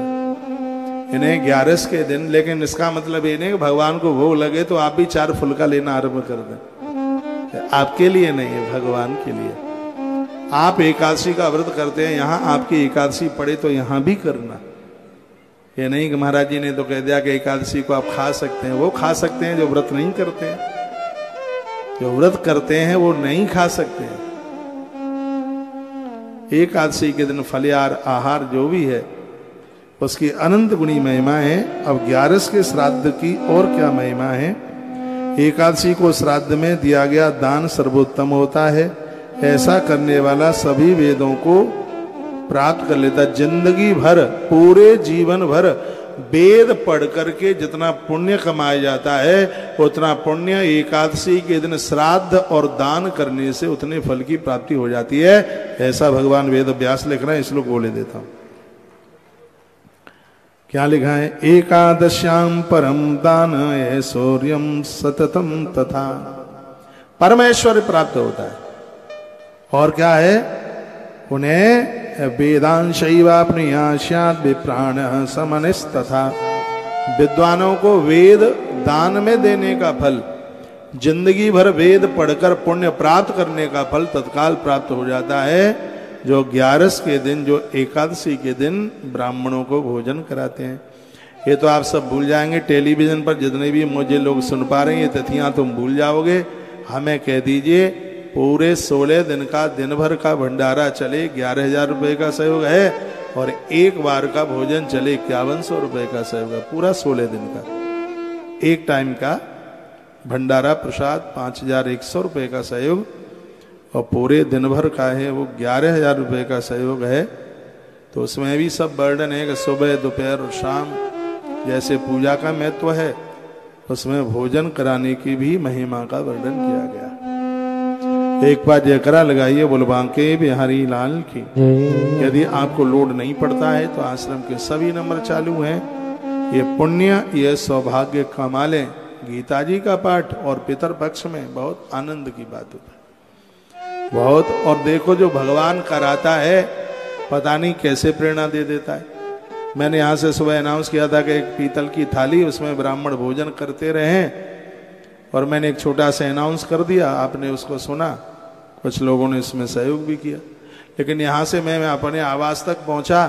इन्हें ग्यारस के दिन, लेकिन इसका मतलब ये नहीं भगवान को भोग लगे तो आप भी चार फुलका लेना आरंभ कर दें। आपके लिए नहीं है, भगवान के लिए। आप एकादशी का व्रत करते हैं, यहाँ आपकी एकादशी पड़े तो यहाँ भी करना। ये नहीं कि महाराज जी ने तो कह दिया कि एकादशी को आप खा सकते हैं। वो खा सकते हैं, जो व्रत नहीं करते हैं। जो व्रत करते हैं, वो नहीं खा सकते हैं। एकादशी के दिन फलियार, आहार, जो भी है उसकी अनंत गुणी महिमा है। अब ग्यारस के श्राद्ध की और क्या महिमा है? एकादशी को श्राद्ध में दिया गया दान सर्वोत्तम होता है। ऐसा करने वाला सभी वेदों को प्राप्त कर लेता। ज़िंदगी भर, पूरे जीवन भर वेद पढ़ करके जितना पुण्य कमाया जाता है, उतना पुण्य एकादशी के दिन श्राद्ध और दान करने से उतने फल की प्राप्ति हो जाती है। ऐसा भगवान वेद व्यास लिख रहे हैं, इसलिए बोले देता हूँ। क्या लिखा है? एकादश्याम परम दान ऐश्वर्यम सततम तथा। परमेश्वर प्राप्त होता है। और क्या है? उन्हें वेदांश अपनियाश्याद विप्राण समनिस तथा विद्वानों को वेद दान में देने का फल, ज़िंदगी भर वेद पढ़कर पुण्य प्राप्त करने का फल तत्काल प्राप्त हो जाता है। जो ग्यारस के दिन, जो एकादशी के दिन ब्राह्मणों को भोजन कराते हैं। ये तो आप सब भूल जाएँगे, टेलीविज़न पर जितने भी मुझे लोग सुन पा रहे हैं, ये तिथियाँ तुम भूल जाओगे। हमें कह दीजिए, पूरे सोलह दिन का दिन भर का भंडारा चले, ग्यारह हज़ार रुपये का सहयोग है, और एक बार का भोजन चले, इक्यावन सौ रुपये का सहयोग है, पूरा सोलह दिन का। एक टाइम का भंडारा प्रसाद, पाँच हज़ार एक सौ रुपये का सहयोग और पूरे दिन भर का है, वो ग्यारह हज़ार रुपये का सहयोग है। तो उसमें भी सब वर्णन है कि सुबह, दोपहर और शाम, जैसे पूजा का महत्व है, उसमें भोजन कराने की भी महिमा का वर्णन किया गया। एक बार जयकरा लगाइए, बुलबांके बिहारी लाल की। यदि आपको लोड नहीं पड़ता है तो आश्रम के सभी नंबर चालू हैं। ये पुण्य, ये सौभाग्य कमा लें गीता जी का पाठ और पितर पक्ष में बहुत आनंद की बात होता है। बहुत और देखो जो भगवान कराता है पता नहीं कैसे प्रेरणा दे देता है। मैंने यहाँ से सुबह अनाउंस किया था कि एक पीतल की थाली उसमें ब्राह्मण भोजन करते रहे। और मैंने एक छोटा सा अनाउंस कर दिया आपने उसको सुना। कुछ लोगों ने इसमें सहयोग भी किया। लेकिन यहाँ से मैं, अपने आवास तक पहुँचा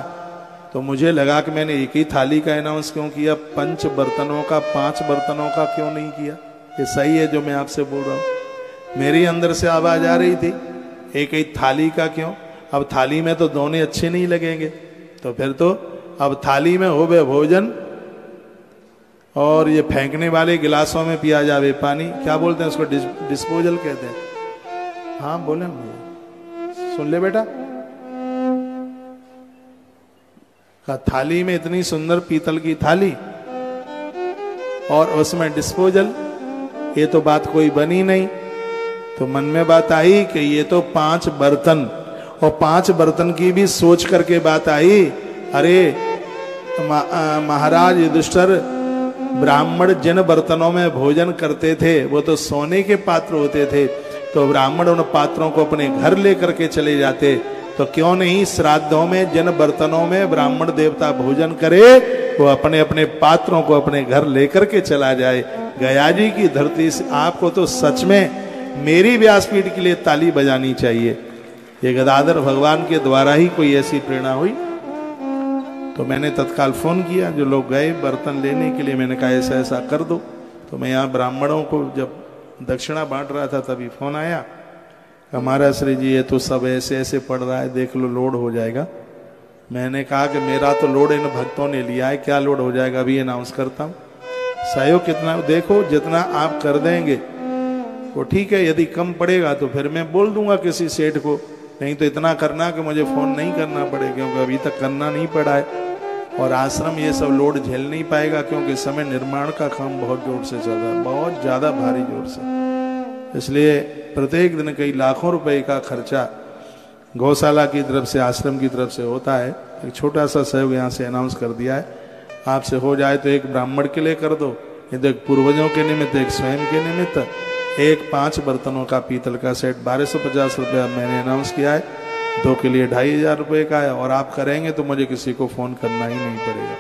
तो मुझे लगा कि मैंने एक ही थाली का अनाउंस क्यों किया? पंच बर्तनों का पाँच बर्तनों का क्यों नहीं किया? ये सही है जो मैं आपसे बोल रहा हूँ। मेरी अंदर से आवाज़ आ रही थी। एक ही थाली का क्यों? अब थाली में तो दोनों अच्छे नहीं लगेंगे। तो फिर तो अब थाली में हो बे भोजन और ये फेंकने वाले गिलासों में पिया जावे पानी। क्या बोलते हैं उसको? डिस, डिस्पोजल कहते हैं। हाँ बोले सुन ले बेटा। का थाली में इतनी सुंदर पीतल की थाली और उसमें डिस्पोजल ये तो बात कोई बनी नहीं। तो मन में बात आई कि ये तो पाँच बर्तन, और पाँच बर्तन की भी सोच करके बात आई, अरे महाराज युधिष्ठर, ब्राह्मण जिन बर्तनों में भोजन करते थे, वो तो सोने के पात्र होते थे तो ब्राह्मण उन पात्रों को अपने घर लेकर के चले जाते तो क्यों नहीं श्राद्धों में जिन बर्तनों में ब्राह्मण देवता भोजन करे, वो अपने अपने पात्रों को अपने घर लेकर के चला जाए। गया जी की धरती से आपको तो सच में मेरी व्यासपीठ के लिए ताली बजानी चाहिए। ये गदाधर भगवान के द्वारा ही कोई ऐसी प्रेरणा हुई? तो मैंने तत्काल फ़ोन किया, जो लोग गए, बर्तन लेने के लिए मैंने कहा, ऐसा ऐसा कर दो। तो मैं यहाँ ब्राह्मणों को जब दक्षिणा बांट रहा था, तभी फ़ोन आया। हमारा श्री जी, ये तो सब ऐसे ऐसे पड़ रहा है, देख लो, लोड हो जाएगा। मैंने कहा कि मेरा तो लोड इन भक्तों ने लिया है, क्या लोड हो जाएगा? अभी अनाउंस करता हूँ। सहयोग कितना, देखो, जितना आप कर देंगे वो ठीक है, यदि कम पड़ेगा तो फिर मैं बोल दूँगा किसी सेठ को, नहीं तो इतना करना कि मुझे फ़ोन नहीं करना पड़े, क्योंकि अभी तक करना नहीं पड़ा है। और आश्रम ये सब लोड झेल नहीं पाएगा, क्योंकि समय निर्माण का काम बहुत ज़ोर से चल रहा है, बहुत ज़्यादा भारी ज़ोर से। इसलिए प्रत्येक दिन कई लाखों रुपए का खर्चा गौशाला की तरफ़ से, आश्रम की तरफ़ से होता है। एक छोटा सा सहयोग यहाँ से अनाउंस कर दिया है। आपसे हो जाए तो एक ब्राह्मण के लिए कर दो नहीं तो एक पूर्वजों के निमित्त, एक स्वयं के निमित्त। एक पाँच बर्तनों का पीतल का सेट बारह सौ पचास रुपया मैंने अनाउंस किया है। दो के लिए ढाई हज़ार रुपये का है और आप करेंगे तो मुझे किसी को फ़ोन करना ही नहीं पड़ेगा।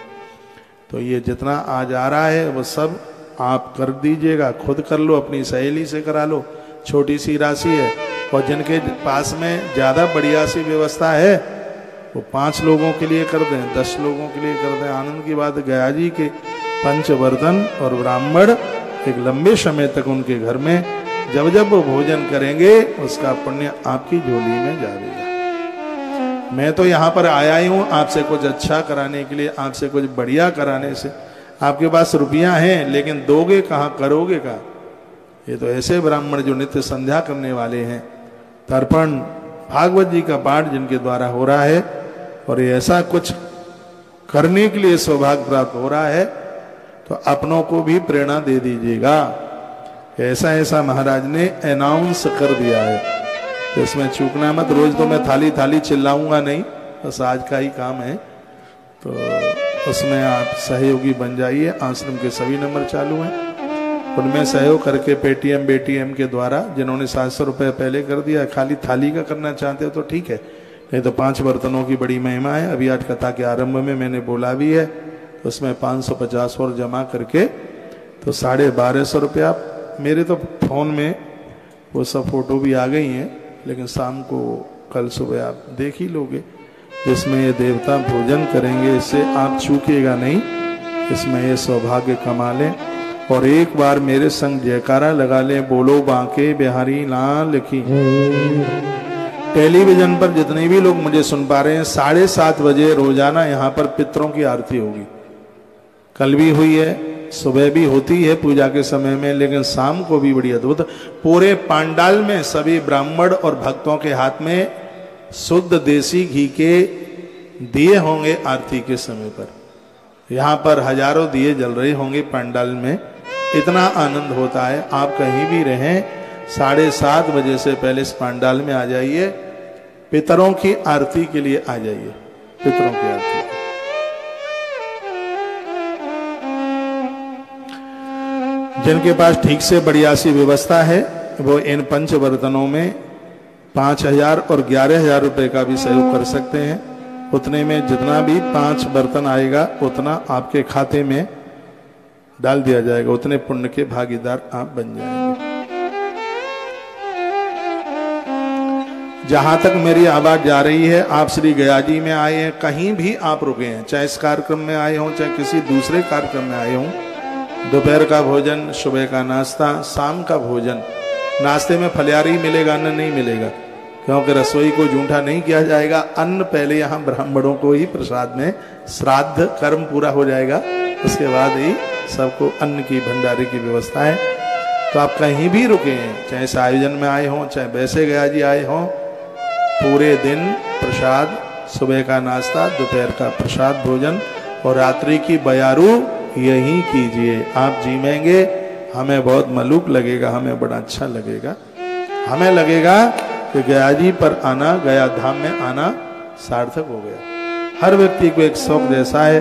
तो ये जितना आज आ रहा है, वो सब आप कर दीजिएगा। खुद कर लो, अपनी सहेली से करा लो। छोटी सी राशि है और जिनके पास में ज़्यादा बढ़िया सी व्यवस्था है, वो पाँच लोगों के लिए कर दें, दस लोगों के लिए कर दें। आनंद की बात, गया जी के पंचवर्धन और ब्राह्मण एक लंबे समय तक उनके घर में जब जब वो भोजन करेंगे, उसका पुण्य आपकी झोली में जाएगा मैं तो यहाँ पर आया ही हूँ आपसे कुछ अच्छा कराने के लिए, आपसे कुछ बढ़िया कराने से। आपके पास रुपया हैं, लेकिन दोगे कहाँ, करोगे कहा? ये तो ऐसे ब्राह्मण जो नित्य संध्या करने वाले हैं। तर्पण भागवत जी का पाठ जिनके द्वारा हो रहा है, और ये ऐसा कुछ करने के लिए सौभाग्य प्राप्त हो रहा है तो अपनों को भी प्रेरणा दे दीजिएगा। ऐसा ऐसा महाराज ने अनाउंस कर दिया है। तो इसमें चूकना मत, रोज तो मैं थाली थाली चिल्लाऊँगा नहीं, बस आज का ही काम है। तो उसमें आप सहयोगी बन जाइए, आश्रम के सभी नंबर चालू हैं। उनमें सहयोग करके पेटीएम, बेटीएम के द्वारा जिन्होंने सात सौ रुपये पहले कर दिया, खाली थाली का करना चाहते हो तो ठीक है। नहीं तो पाँच बर्तनों की बड़ी महिमा है। अभी आज कथा के आरंभ में मैंने बोला भी है। उसमें पाँच सौ पचास और जमा करके तो साढ़े बारह सौ रुपया। मेरे तो फ़ोन में वो सब फ़ोटो भी आ गई हैं, लेकिन शाम को कल सुबह आप देख ही लोगे। जिसमें ये देवता भोजन करेंगे, इससे आप चूकेगा नहीं। इसमें ये सौभाग्य कमा लें। और एक बार मेरे संग जयकारा लगा लें, बोलो बांके बिहारी लाल की टेलीविज़न पर जितने भी लोग मुझे सुन पा रहे हैं, साढ़े सात बजे रोज़ाना यहाँ पर पितरों की आरती होगी। कल भी हुई है, सुबह भी होती है पूजा के समय में, लेकिन शाम को भी बड़ी अद्भुत। पूरे पांडाल में सभी ब्राह्मण और भक्तों के हाथ में शुद्ध देसी घी के दिए होंगे आरती के समय पर। यहाँ पर हज़ारों दिए जल रहे होंगे पंडाल में। इतना आनंद होता है, आप कहीं भी रहें, साढ़े सात बजे से पहले इस पंडाल में आ जाइए। पितरों की आरती के लिए आ जाइए, पितरों की आरती। जिनके पास ठीक से बढ़िया सी व्यवस्था है वो इन पंच बर्तनों में पाँच हज़ार और ग्यारह हज़ार रुपए का भी सहयोग कर सकते हैं। उतने में जितना भी पाँच बर्तन आएगा उतना आपके खाते में डाल दिया जाएगा। उतने पुण्य के भागीदार आप बन जाएँगे। जहाँ तक मेरी आवाज़ जा रही है आप श्री गया जी में आए हैं कहीं भी आप रुके हैं चाहे इस कार्यक्रम में आए हों चाहे किसी दूसरे कार्यक्रम में आए हों दोपहर का भोजन, सुबह का नाश्ता, शाम का भोजन। नाश्ते में फलियारी मिलेगा अन्न नहीं मिलेगा, क्योंकि रसोई को जूठा नहीं किया जाएगा। अन्न पहले यहाँ ब्राह्मणों को ही प्रसाद में श्राद्ध, कर्म पूरा हो जाएगा। उसके बाद ही सबको अन्न की, भंडारे की व्यवस्था है। तो आप कहीं भी रुके हैं, चाहे इस आयोजन में आए हों, चाहे वैसे गया जी आए हों, पूरे दिन प्रसाद, सुबह का नाश्ता, दोपहर का प्रसाद भोजन और रात्रि की बयारू यही कीजिए। आप जीमेंगे हमें बहुत मलूक लगेगा, हमें बड़ा अच्छा लगेगा। हमें लगेगा कि गया जी पर आना, गया धाम में आना सार्थक हो गया। हर व्यक्ति को एक शौक जैसा है।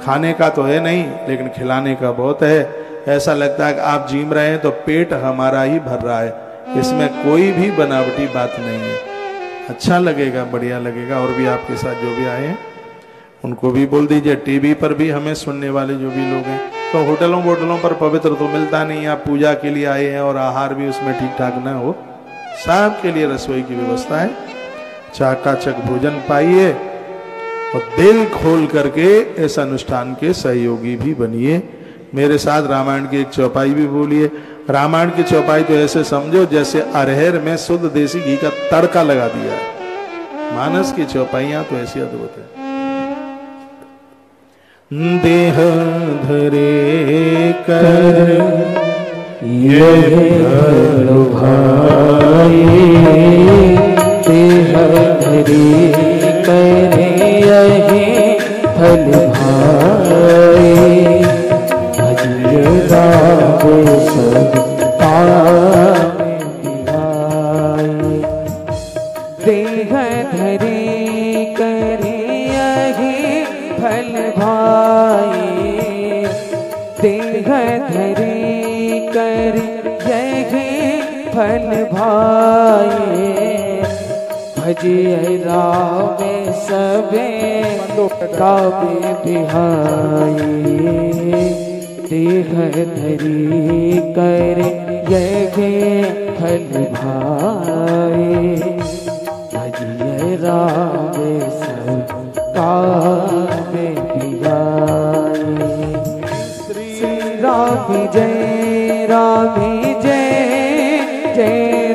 खाने का तो है नहीं, लेकिन खिलाने का बहुत है। ऐसा लगता है कि आप जीम रहे हैं तो पेट हमारा ही भर रहा है। इसमें कोई भी बनावटी बात नहीं है। अच्छा लगेगा, बढ़िया लगेगा, और भी आपके साथ जो भी आए हैं उनको भी बोल दीजिए। टीवी पर भी हमें सुनने वाले जो भी लोग हैं तो होटलों वोटलों पर पवित्र तो मिलता नहीं, आप पूजा के लिए आए हैं और आहार भी उसमें ठीक ठाक ना हो सब के लिए रसोई की व्यवस्था है। चाकाचक भोजन पाइए और दिल खोल करके इस अनुष्ठान के सहयोगी भी बनिए। मेरे साथ रामायण की एक चौपाई भी बोलिए। रामायण की चौपाई तो ऐसे समझो जैसे अरहर में शुद्ध देसी घी का तड़का लगा दिया है। मानस की चौपाइयाँ तो ऐसी अद्भुत है। देह धरे कर ये भाई देह धरे करे यही फल भाई भजिय भाई भजिए राम सबे काबे बिहाई। देह धरी कर यही फल भाई भजिए राम सब काबे बिहाई। श्री राम जय राम जय जय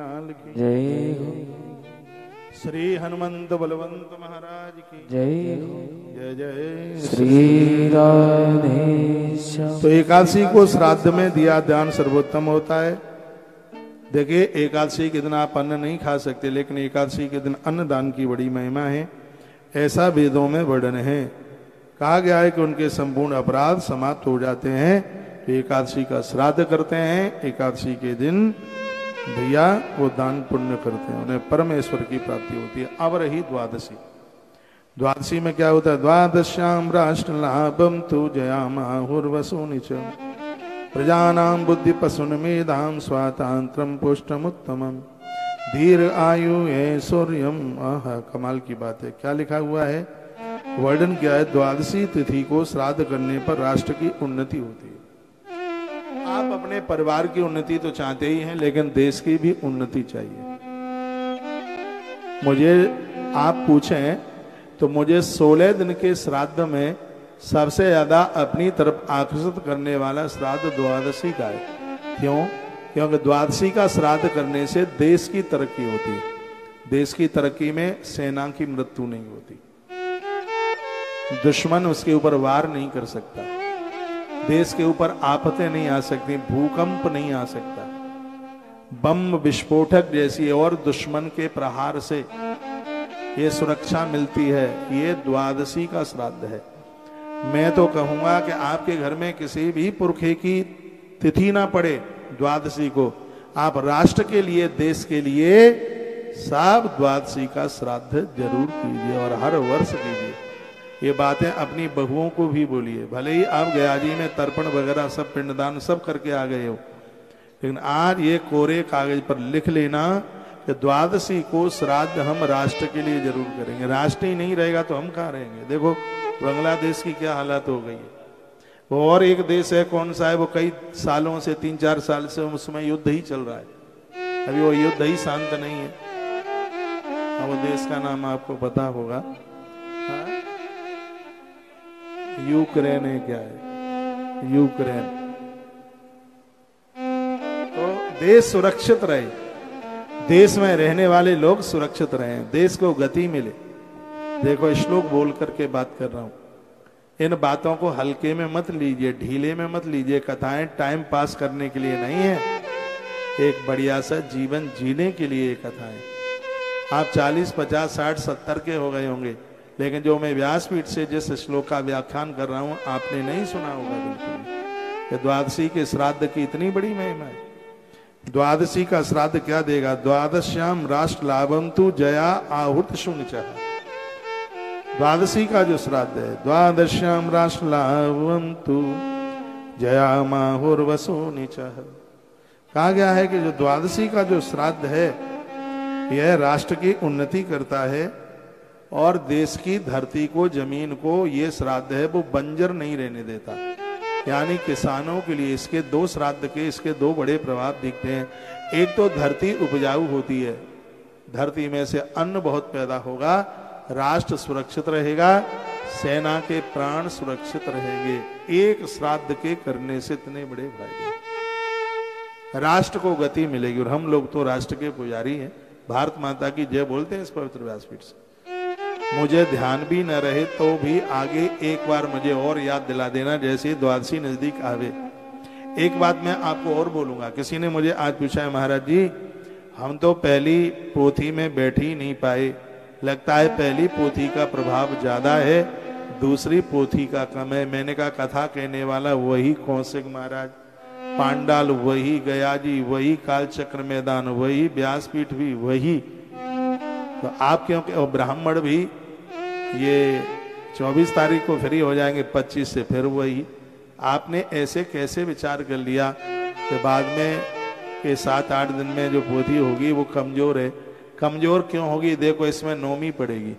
लाल की। जय हो। श्री हनुमंत बलवंत महाराज की। जय हो। जय जय श्री राधेश्याम। तो एकादशी को श्राद्ध में दिया दान सर्वोत्तम होता है। देखिए एकादशी के दिन आप अन्न नहीं खा सकते लेकिन एकादशी के दिन अन्न दान की बड़ी महिमा है। ऐसा वेदों में वर्णन है। कहा गया है कि उनके संपूर्ण अपराध समाप्त हो जाते हैं। तो एकादशी का श्राद्ध करते हैं। एकादशी के दिन भैया वो दान पुण्य करते हैं, उन्हें परमेश्वर की प्राप्ति होती है। अब रही द्वादशी। द्वादशी में क्या होता है? द्वादश्याम राष्ट्र लाभम तु जयामाहुर्वसुनि च। प्रजानाम बुद्धि पशुन मेधाम स्वातंत्रम पुष्टम उत्तमम धीर आयु है सूर्यम आह, कमाल की बात है। क्या लिखा हुआ है? वर्णन क्या है? द्वादशी तिथि को श्राद्ध करने पर राष्ट्र की उन्नति होती है। आप अपने परिवार की उन्नति तो चाहते ही हैं, लेकिन देश की भी उन्नति चाहिए। मुझे आप पूछें तो मुझे 16 दिन के श्राद्ध में सबसे ज़्यादा अपनी तरफ़ आकर्षित करने वाला श्राद्ध द्वादशी का है। क्यों? क्योंकि द्वादशी का श्राद्ध करने से देश की तरक्की होती है। देश की तरक्की में सेना की मृत्यु नहीं होती। दुश्मन उसके ऊपर वार नहीं कर सकता। देश के ऊपर आफतें नहीं आ सकती, भूकंप नहीं आ सकता। बम विस्फोटक जैसी और दुश्मन के प्रहार से ये सुरक्षा मिलती है, ये द्वादशी का श्राद्ध है। मैं तो कहूँगा कि आपके घर में किसी भी पुरखे की तिथि ना पड़े द्वादशी को। आप राष्ट्र के लिए, देश के लिए सब द्वादशी का श्राद्ध ज़रूर कीजिए और हर वर्ष कीजिए। ये बातें अपनी बहुओं को भी बोलिए। भले ही आप गया जी में तर्पण वगैरह सब, पिंडदान सब करके आ गए हो, लेकिन आज ये कोरे कागज़ पर लिख लेना कि द्वादशी को श्राद्ध हम राष्ट्र के लिए ज़रूर करेंगे। राष्ट्र ही नहीं रहेगा तो हम कहाँ रहेंगे? देखो, बांग्लादेश की क्या हालत हो गई है। वो और एक देश है कौन सा है? वो कई सालों से, तीन चार साल से उसमें युद्ध ही चल रहा है। अभी वो युद्ध ही शांत नहीं है। वो देश का नाम आपको पता होगा? यूक्रेन है क्या है? यूक्रेन। तो देश सुरक्षित रहे। देश में रहने वाले लोग सुरक्षित रहे। देश को गति मिले। देखो श्लोक बोल करके बात कर रहा हूँ। इन बातों को हल्के में मत लीजिए ढीले में मत लीजिए। कथाएँ टाइम पास करने के लिए नहीं है। एक बढ़िया सा जीवन जीने के लिए कथाएँ। आप 40, 50, 60, 70 के हो गए होंगे। लेकिन जो मैं व्यासपीठ से जिस श्लोक का व्याख्यान कर रहा हूँ, आपने नहीं सुना होगा बिल्कुल। द्वादशी के श्राद्ध की इतनी बड़ी महिमा है। द्वादशी का श्राद्ध क्या देगा? द्वादश्याम राष्ट्र लाभम तु जया आहुत शून्य चाह। द्वादशी का जो श्राद्ध है, द्वादश्याम राष्ट्र लाभम तु जया माहुर्वसो निचह कहा गया है कि जो द्वादशी का जो श्राद्ध है, यह राष्ट्र की उन्नति करता है और देश की धरती को, ज़मीन को, ये श्राद्ध है, वो बंजर नहीं रहने देता। यानी किसानों के लिए इसके दो श्राद्ध के, इसके दो बड़े प्रभाव दिखते हैं। एक तो धरती उपजाऊ होती है। धरती में से अन्न बहुत पैदा होगा, राष्ट्र सुरक्षित रहेगा, सेना के प्राण सुरक्षित रहेंगे। एक श्राद्ध के करने से इतने बड़े फ़ायदे राष्ट्र को गति मिलेगी, और हम लोग तो राष्ट्र के पुजारी हैं। भारत माता की जय बोलते हैं इस पवित्र व्यासपीठ से। मुझे ध्यान भी न रहे तो भी आगे एक बार मुझे और याद दिला देना, जैसे द्वादशी नज़दीक आवे। एक बात मैं आपको और बोलूँगा, किसी ने मुझे आज पूछा है, महाराज जी, हम तो पहली पोथी में बैठ ही नहीं पाए। लगता है पहली पोथी का प्रभाव ज़्यादा है, दूसरी पोथी का कम है। मैंने कहा, कथा कहने वाला वही कौशिक महाराज? पांडाल वही गया जी वही काल चक्र मैदान वही, व्यासपीठ भी वही। तो आप क्योंकि ब्राह्मण भी ये 24 तारीख को फ्री हो जाएँगे 25 से फिर वही। आपने ऐसे कैसे विचार कर लिया कि बाद में के सात आठ दिन में जो पोथी होगी वो कमज़ोर है? कमज़ोर क्यों होगी? देखो, इसमें नौमी पड़ेगी।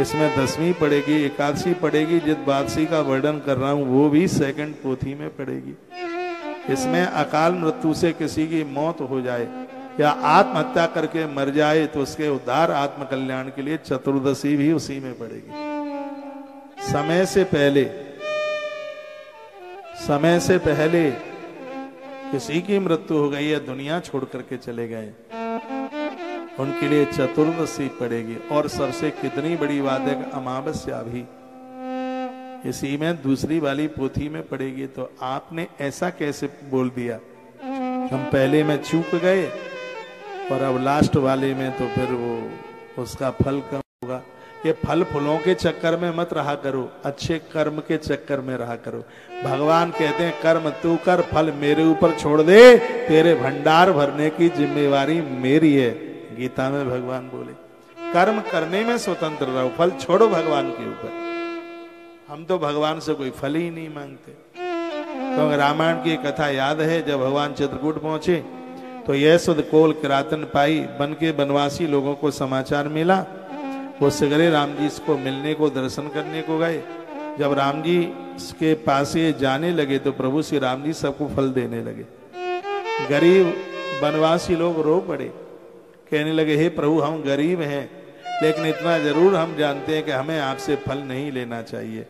इसमें दसवीं पड़ेगी, एकादशी पड़ेगी, जिस बादशी का वर्णन कर रहा हूँ, वो भी सेकंड पोथी में पड़ेगी। इसमें अकाल मृत्यु से किसी की मौत हो जाए या आत्महत्या करके मर जाए तो उसके उद्धार आत्म कल्याण के लिए चतुर्दशी भी उसी में पड़ेगी। समय से पहले, समय से पहले किसी की मृत्यु हो गई है दुनिया छोड़ करके चले गए, उनके लिए चतुर्दशी पड़ेगी। और सबसे कितनी बड़ी बात है अमावस्या भी इसी में दूसरी वाली पोथी में पड़ेगी। तो आपने ऐसा कैसे बोल दिया? हम पहले में चूक गए और अब लास्ट वाले में तो फिर वो उसका फल कम होगा? ये फल फूलों के चक्कर में मत रहा करो, अच्छे कर्म के चक्कर में रहा करो। भगवान कहते हैं, कर्म तू कर, फल मेरे ऊपर छोड़ दे, तेरे भंडार भरने की जिम्मेवारी मेरी है। गीता में भगवान बोले, कर्म करने में स्वतंत्र रहो, फल छोड़ो भगवान के ऊपर। हम तो भगवान से कोई फल ही नहीं मांगते। तो रामायण की कथा याद है, जब भगवान चित्रकूट पहुँचे तो यह सुध कोल किरातन पाई बन के बनवासी लोगों को समाचार मिला। वो सगरे राम जी इसको मिलने को, दर्शन करने को गए। जब राम जी के पास ये जाने लगे तो प्रभु श्री राम जी सबको फल देने लगे। गरीब बनवासी लोग रो पड़े। कहने लगे, हे प्रभु, हम गरीब हैं, लेकिन इतना ज़रूर हम जानते हैं कि हमें आपसे फल नहीं लेना चाहिए।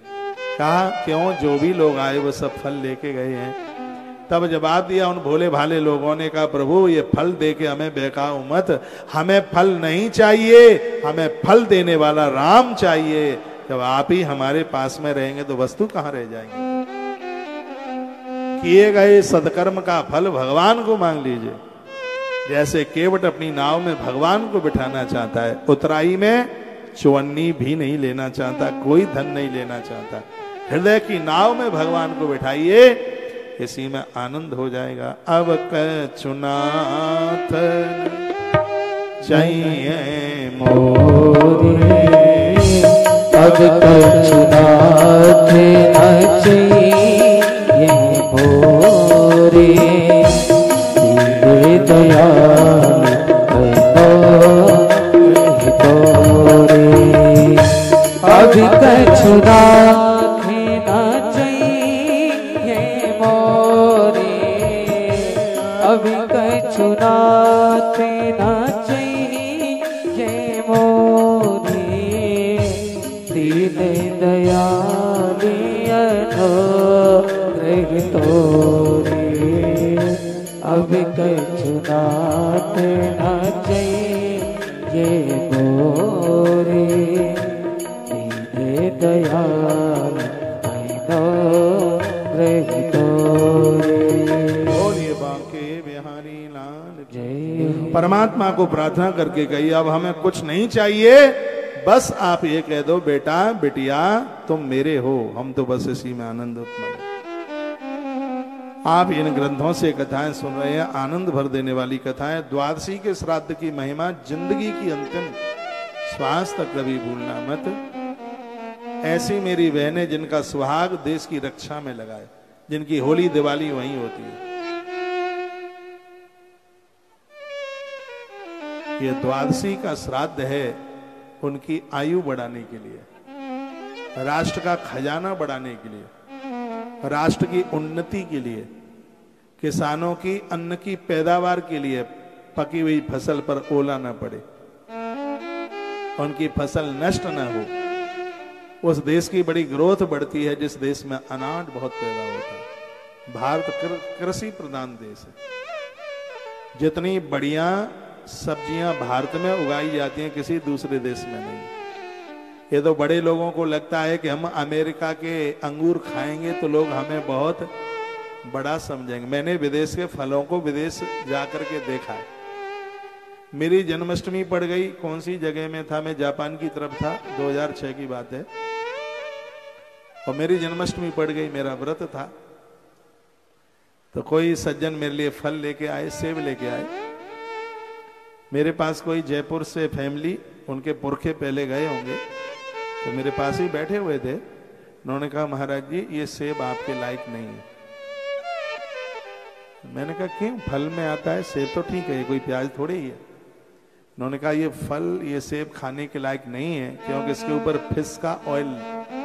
कहा, क्यों? जो भी लोग आए, वो सब फल लेके गए हैं। तब जवाब दिया उन भोले भाले लोगों ने कहा, प्रभु, ये फल दे के हमें बेकाऊ मत। हमें फल नहीं चाहिए, हमें फल देने वाला राम चाहिए। जब आप ही हमारे पास में रहेंगे तो वस्तु कहाँ रह जाएँगे? किए गए सदकर्म का फल भगवान को मांग लीजिए। जैसे केवट अपनी नाव में भगवान को बिठाना चाहता है, उतराई में चुवन्नी भी नहीं लेना चाहता, कोई धन नहीं लेना चाहता। हृदय की नाव में भगवान को बिठाइए इसी में आनंद हो जाएगा। अब कचुनाथ चाहिए मोरे। अब कछुनाथ ये मोरे। दीने दयाल तोरे अब कछुनाथ परमात्मा को प्रार्थना करके कही, अब हमें कुछ नहीं चाहिए, बस आप ये कह दो, बेटा, बिटिया, तुम मेरे हो, हम तो बस इसी में आनंद उत्पन्न आप इन ग्रंथों से कथाएँ सुन रहे हैं, आनंद भर देने वाली कथाएँ, द्वादशी के श्राद्ध की महिमा, ज़िंदगी की अंतिम श्वास तक कभी भूलना मत। ऐसी मेरी बहनें जिनका सुहाग देश की रक्षा में लगाए जिनकी होली दिवाली वहीं होती है। ये द्वादशी का श्राद्ध है उनकी आयु बढ़ाने के लिए, राष्ट्र का खजाना बढ़ाने के लिए, राष्ट्र की उन्नति के लिए, किसानों की अन्न की पैदावार के लिए पकी हुई फ़सल पर ओला न पड़े, उनकी फ़सल नष्ट न हो। उस देश की बड़ी ग्रोथ बढ़ती है, जिस देश में अनाज बहुत पैदा होता है। भारत कृषि प्रधान देश है। जितनी बढ़िया सब्ज़ियाँ भारत में उगाई जाती हैं, किसी दूसरे देश में नहीं। ये तो बड़े लोगों को लगता है कि हम अमेरिका के अंगूर खाएँगे तो लोग हमें बहुत बड़ा समझेंगे। मैंने विदेश के फलों को विदेश जाकर के देखा है। मेरी जन्माष्टमी पड़ गई, कौन सी जगह में था? मैं जापान की तरफ़ था 2006 की बात है। और मेरी जन्माष्टमी पड़ गई, मेरा व्रत था। तो कोई सज्जन मेरे लिए फल लेके आए, सेब लेके आए। मेरे पास कोई जयपुर से फैमिली, उनके पुरखे पहले गए होंगे। तो मेरे पास ही बैठे हुए थे। उन्होंने कहा, महाराज जी, ये सेब आपके लायक नहीं है। मैंने कहा, क्यों? फल में आता है, सेब तो ठीक है, कोई प्याज थोड़ी ही है। उन्होंने कहा, ये फल, ये सेब खाने के लायक नहीं है, क्योंकि इसके ऊपर फ़िश का ऑयल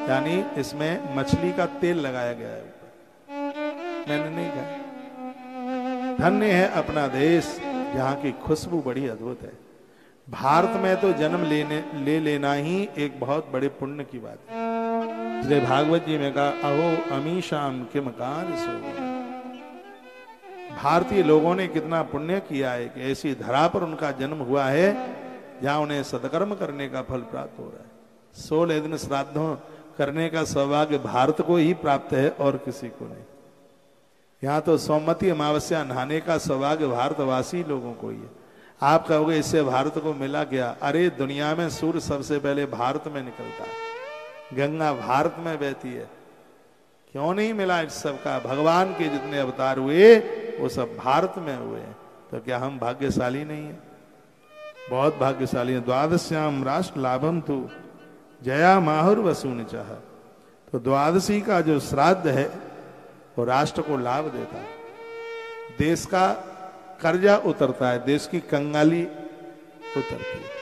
यानी इसमें मछली का तेल लगाया गया है ऊपर। मैंने नहीं कहा। धन्य है अपना देश। जहाँ की खुशबू बड़ी अद्भुत है। भारत में तो जन्म लेने, ले लेना ही एक बहुत बड़े पुण्य की बात है। इसलिए भागवत जी में कहा, अहो अमीशाम किम कार्य सो भारतीय लोगों ने कितना पुण्य किया है कि ऐसी धरा पर उनका जन्म हुआ है, जहाँ उन्हें सदकर्म करने का फल प्राप्त हो रहा है। सोलह दिन श्राद्धों करने का सौभाग्य भारत को ही प्राप्त है और किसी को नहीं। यहाँ तो सोमवती अमावस्या नहाने का सौभाग्य भारतवासी लोगों को ही है। आप कहोगे इससे भारत को मिला क्या? अरे, दुनिया में सूर्य सबसे पहले भारत में निकलता है। गंगा भारत में बहती है। क्यों नहीं मिला इस सबका भगवान के जितने अवतार हुए, वो सब भारत में हुए तो क्या हम भाग्यशाली नहीं है? बहुत भाग्यशाली है। द्वादश्याम राष्ट्र लाभम तू। जया माहुर वसून चाह तो द्वादशी का जो श्राद्ध है वो राष्ट्र को लाभ देता है। देश का कर्जा उतरता है, देश की कंगाली उतरती है।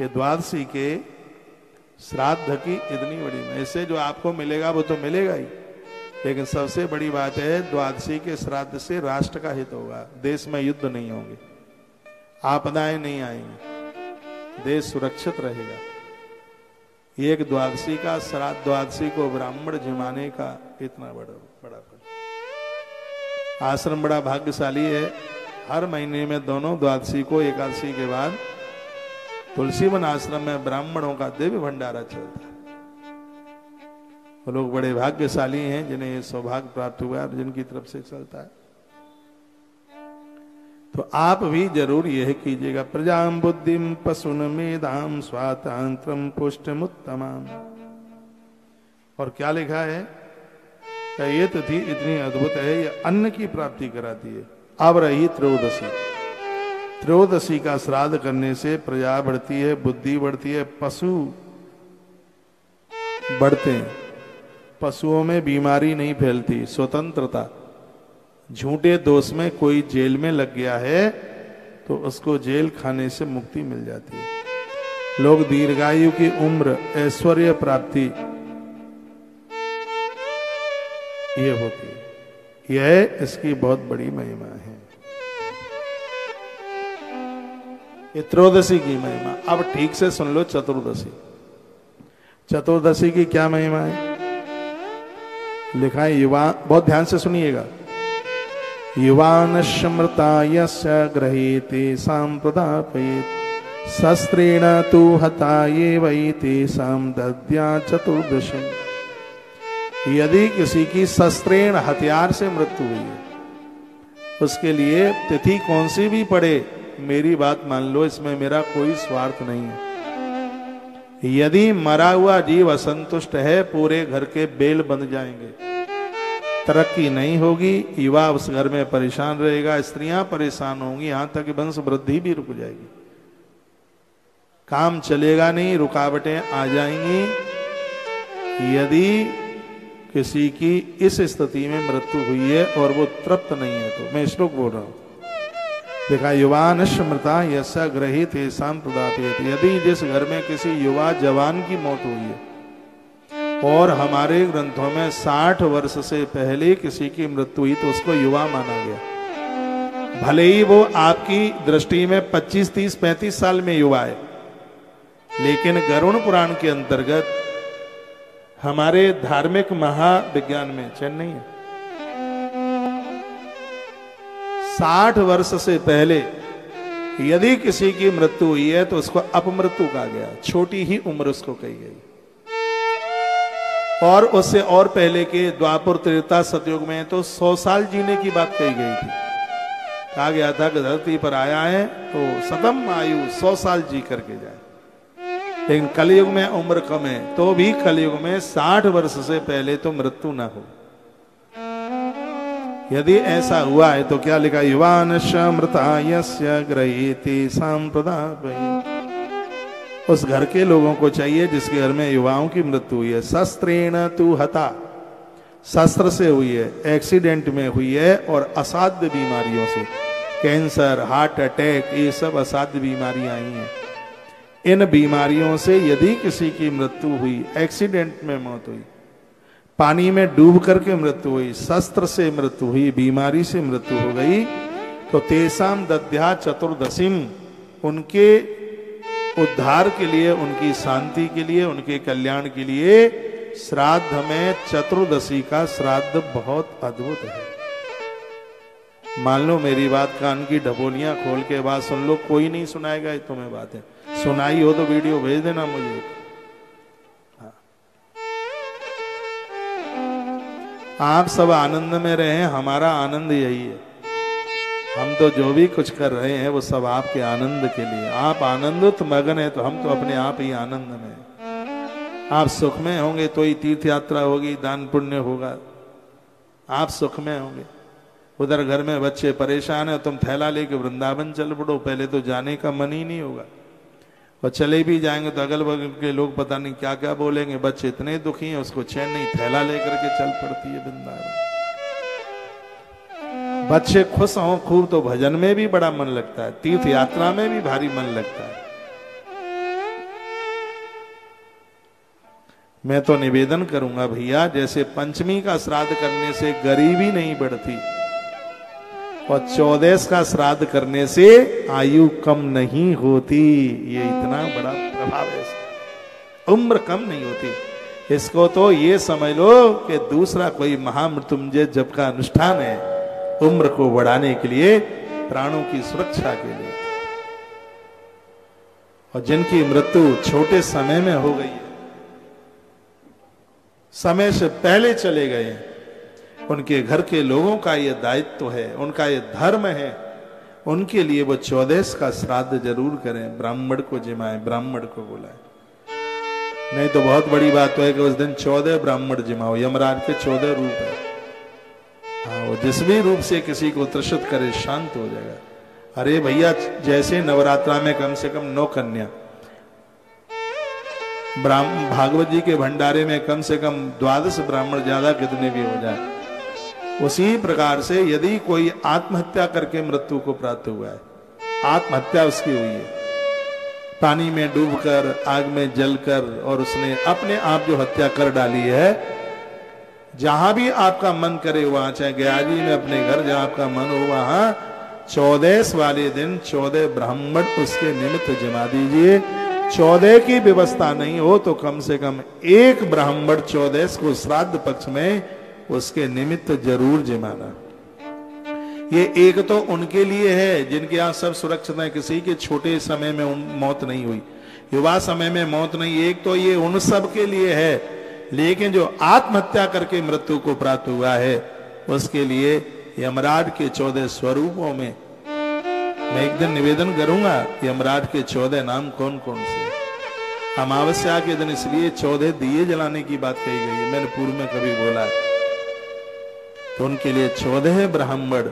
ये द्वादशी के श्राद्ध की इतनी बड़ी ऐसे जो आपको मिलेगा वो तो मिलेगा ही। लेकिन सबसे बड़ी बात है, द्वादशी के श्राद्ध से राष्ट्र का हित होगा। देश में युद्ध नहीं होंगे। आपदाएँ नहीं आएँगी। देश सुरक्षित रहेगा। एक द्वादशी का, श्राद्ध द्वादशी को ब्राह्मण जिमाने का इतना बड़ा बड़ा फल। आश्रम बड़ा भाग्यशाली है। हर महीने में दोनों द्वादशी को एकादशी के बाद तुलसीवन आश्रम में ब्राह्मणों का दिव्य भंडारा चलता है। वो लोग बड़े भाग्यशाली हैं, जिन्हें ये सौभाग्य प्राप्त हुआ है जिनकी तरफ़ से चलता है। तो आप भी ज़रूर यह कीजिएगा। प्रजाम बुद्धिम पशुन मेधाम स्वातंत्रम पुष्टमुत्तमाम। और क्या लिखा है? ये तिथि इतनी अद्भुत है, ये अन्न की प्राप्ति कराती है। अब रही त्रयोदशी। त्रयोदशी का श्राद्ध करने से प्रजा बढ़ती है, बुद्धि बढ़ती है, पशु बढ़ते हैं। पशुओं में बीमारी नहीं फैलती, स्वतंत्रता। झूठे दोष में कोई जेल में लग गया है तो उसको जेल खाने से मुक्ति मिल जाती है। लोग दीर्घायु की उम्र, ऐश्वर्य प्राप्ति, ये होती है। यह इसकी बहुत बड़ी महिमा है। ये त्रयोदशी की महिमा। अब ठीक से सुन लो चतुर्दशी। चतुर्दशी की क्या महिमा है? लिखा है, युवा, बहुत ध्यान से सुनिएगा। युवान स्मृता यस्य गृहीते सांप्रदापयेत शस्त्रेण तु हता वै दद्या चतुर्दशी। यदि किसी की शस्त्रेण हथियार से मृत्यु हुई है, उसके लिए तिथि कौन सी भी पड़े, मेरी बात मान लो, इसमें मेरा कोई स्वार्थ नहीं है। यदि मरा हुआ जीव असंतुष्ट है, पूरे घर के बेल बन जाएँगे। तरक्की नहीं होगी, युवा उस घर में परेशान रहेगा, स्त्रियाँ परेशान होंगी, यहाँ तक वंश वृद्धि भी रुक जाएगी। काम चलेगा नहीं, रुकावटें आ जाएँगी। यदि किसी की इस स्थिति में मृत्यु हुई है और वो तृप्त नहीं है तो मैं श्लोक बोल रहा हूँ। देखा युवा स्मृता यशा ग्रहित शांत यदि जिस घर में किसी युवा जवान की मौत हुई है और हमारे ग्रंथों में 60 वर्ष से पहले किसी की मृत्यु हुई तो उसको युवा माना गया। भले ही वो आपकी दृष्टि में 25, 30, 35 साल में युवा है लेकिन गरुण पुराण के अंतर्गत हमारे धार्मिक महाविज्ञान में चेन्नई है। साठ वर्ष से पहले यदि किसी की मृत्यु हुई है तो उसको अपमृत्यु कहा गया छोटी ही उम्र उसको कही गई। और उससे और पहले के द्वापुर त्रेता सतयुग में तो सौ साल जीने की बात कही गई थी। कहा गया था कि धरती पर आया है तो सतम आयु सौ साल जी करके जाए। लेकिन कलयुग में उम्र कम है तो भी कलयुग में साठ वर्ष से पहले तो मृत्यु ना हो। यदि ऐसा हुआ है तो क्या लिखा युवान मृता यस्य ग्रहीति सांप्रदा उस घर के लोगों को चाहिए जिसके घर में युवाओं की मृत्यु हुई है। शस्त्रेण तू हता। शस्त्र से हुई है एक्सीडेंट में हुई है और असाध्य बीमारियों से। कैंसर हार्ट अटैक ये सब असाध्य बीमारियाँ आई हैं। इन बीमारियों से यदि किसी की मृत्यु हुई एक्सीडेंट में मौत हुई, पानी में डूब करके मृत्यु हुई, शस्त्र से मृत्यु हुई, बीमारी से मृत्यु हो गई तो तेसाम दध्या चतुर्दशीम उनके उद्धार के लिए, उनकी शांति के लिए, उनके कल्याण के लिए श्राद्ध में चतुर्दशी का श्राद्ध बहुत अद्भुत है। मान लो मेरी बात कान की ढबोलियाँ खोल के बाद सुन लो, कोई नहीं सुनाएगा तुम्हें बात है। सुनाई हो तो वीडियो भेज देना मुझे। आप सब आनंद में रहे, हमारा आनंद यही है। हम तो जो भी कुछ कर रहे हैं, वो सब आपके आनंद के लिए। आप आनंदित मगन है तो हम तो अपने आप ही आनंद में आप सुख में होंगे तो ही तीर्थ यात्रा होगी, दान पुण्य होगा। आप सुख में होंगे। उधर घर में बच्चे परेशान है, तुम थैला लेके वृंदावन चल पड़ो। पहले तो जाने का मन ही नहीं होगा। और चले भी जाएँगे तो अगल बगल के लोग पता नहीं क्या क्या बोलेंगे। बच्चे इतने दुखी हैं, उसको चैन नहीं, थैला लेकर के चल पड़ती है वृंदावन। बच्चे खुश हों, खूब तो भजन में भी बड़ा मन लगता है, तीर्थ यात्रा में भी भारी मन लगता है। मैं तो निवेदन करूँगा भैया, जैसे पंचमी का श्राद्ध करने से गरीबी नहीं बढ़ती और चौदह का श्राद्ध करने से आयु कम नहीं होती, ये इतना बड़ा प्रभाव है उम्र कम नहीं होती। इसको तो ये समझ लो कि दूसरा कोई महामृत्युंजय जब का अनुष्ठान है। उम्र को बढ़ाने के लिए, प्राणों की सुरक्षा के लिए। और जिनकी मृत्यु छोटे समय में हो गई है, समय से पहले चले गए हैं, उनके घर के लोगों का यह दायित्व है, उनका यह धर्म है, उनके लिए वो चौदह का श्राद्ध ज़रूर करें, ब्राह्मण को जिमाए, ब्राह्मण को बुलाए। नहीं तो बहुत बड़ी बात तो है कि उस दिन चौदह ब्राह्मण जिमाओ, यमराज के चौदह रूप है। हाँ वो जिस भी रूप से किसी को त्रषित करे, शांत हो जाएगा। अरे भैया, जैसे नवरात्रा में कम से कम नौ कन्या। ब्राह्मण भागवत जी के भंडारे में कम से कम द्वादश ब्राह्मण ज़्यादा कितने भी हो जाए। उसी प्रकार से यदि कोई आत्महत्या करके मृत्यु को प्राप्त हुआ है, आत्महत्या उसकी हुई है। पानी में डूबकर, आग में जलकर और उसने अपने आप जो हत्या कर डाली है जहाँ भी आपका मन करे, वहाँ चाहे गया जी में अपने घर जहाँ आपका मन हो, वहाँ चौदह वाले दिन चौदह ब्राह्मण उसके निमित्त जमा दीजिए। चौदह की व्यवस्था नहीं हो तो कम से कम एक ब्राह्मण चौदह को श्राद्ध पक्ष में उसके निमित्त ज़रूर जमाना। ये एक तो उनके लिए है, जिनके यहाँ सब सुरक्षित है, किसी के छोटे समय में मौत नहीं हुई। युवा समय में मौत नहीं, एक तो ये उन सब के लिए है लेकिन जो आत्महत्या करके मृत्यु को प्राप्त हुआ है, उसके लिए यमराज के चौदह स्वरूपों में मैं एक दिन निवेदन करूँगा, यमराज के चौदह नाम कौन कौन से अमावस्या के दिन इसलिए चौदह दिए जलाने की बात कही गई है, मैंने पूर्व में कभी बोला तो उनके लिए चौदह ब्राह्मण,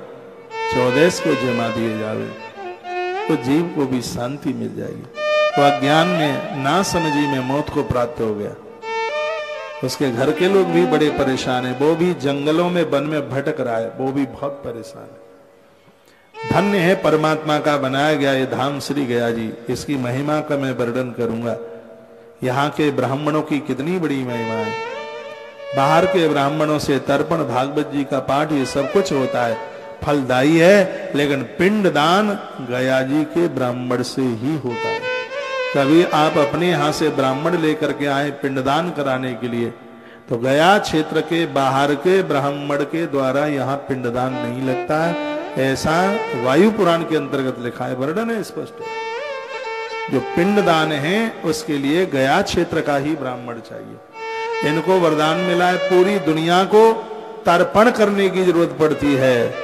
चौदह को जमा दिए जावे तो जीव को भी शांति मिल जाएगी। तो अज्ञान में, ना समझी में मौत को प्राप्त हो गया। उसके घर के लोग भी बड़े परेशान है। वो भी जंगलों में वन में भटक रहा है। वो भी बहुत परेशान है। धन्य है परमात्मा का बनाया गया ये धाम श्री गया जी। इसकी महिमा का मैं वर्णन करूँगा। यहाँ के ब्राह्मणों की कितनी बड़ी महिमा है। बाहर के ब्राह्मणों से तर्पण, भागवत जी का पाठ, ये सब कुछ होता है। फलदायी है, लेकिन पिंड दान गया जी के ब्राह्मण से ही होता है। कभी आप अपने यहाँ से ब्राह्मण लेकर के आए पिंडदान कराने के लिए। तो गया क्षेत्र के, बाहर के, ब्राह्मण के द्वारा यहाँ पिंडदान नहीं लगता। ऐसा वायु पुराण के अंतर्गत लिखा है, वर्णन है स्पष्ट। जो पिंडदान है, उसके लिए गया क्षेत्र का ही ब्राह्मण चाहिए। इनको वरदान मिला है, पूरी दुनिया को तर्पण करने की ज़रूरत पड़ती है।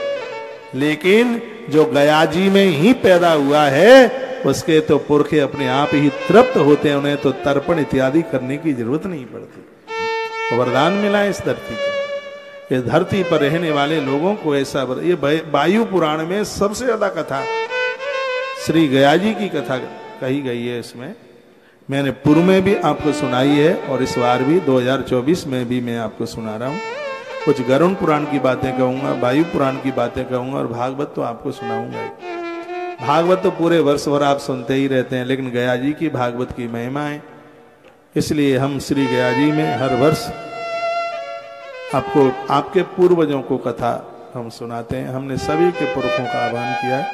लेकिन जो गया जी में ही पैदा हुआ है उसके तो पुरखे अपने आप ही तृप्त होते हैं, उन्हें तो तर्पण इत्यादि करने की ज़रूरत नहीं पड़ती। वरदान मिला इस धरती को। इस धरती पर रहने वाले लोगों को ऐसा ये वायु पुराण में सबसे ज़्यादा कथा, श्री गया जी की कथा कही गई है इसमें। मैंने पूर्व में भी आपको सुनाई है और इस बार भी 2024 में भी मैं आपको सुना रहा हूँ। कुछ गरुण पुराण की बातें कहूँगा, वायु पुराण की बातें कहूँगा और भागवत तो आपको सुनाऊँगा भागवत तो पूरे वर्ष भर आप सुनते ही रहते हैं, लेकिन गया जी की भागवत की महिमा है। इसलिए हम श्री गया जी में हर वर्ष आपको, आपके पूर्वजों को कथा हम सुनाते हैं। हमने सभी के पुरखों का आह्वान किया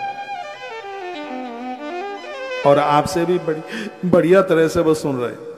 और आपसे भी बढ़िया तरह से वो सुन रहे हैं।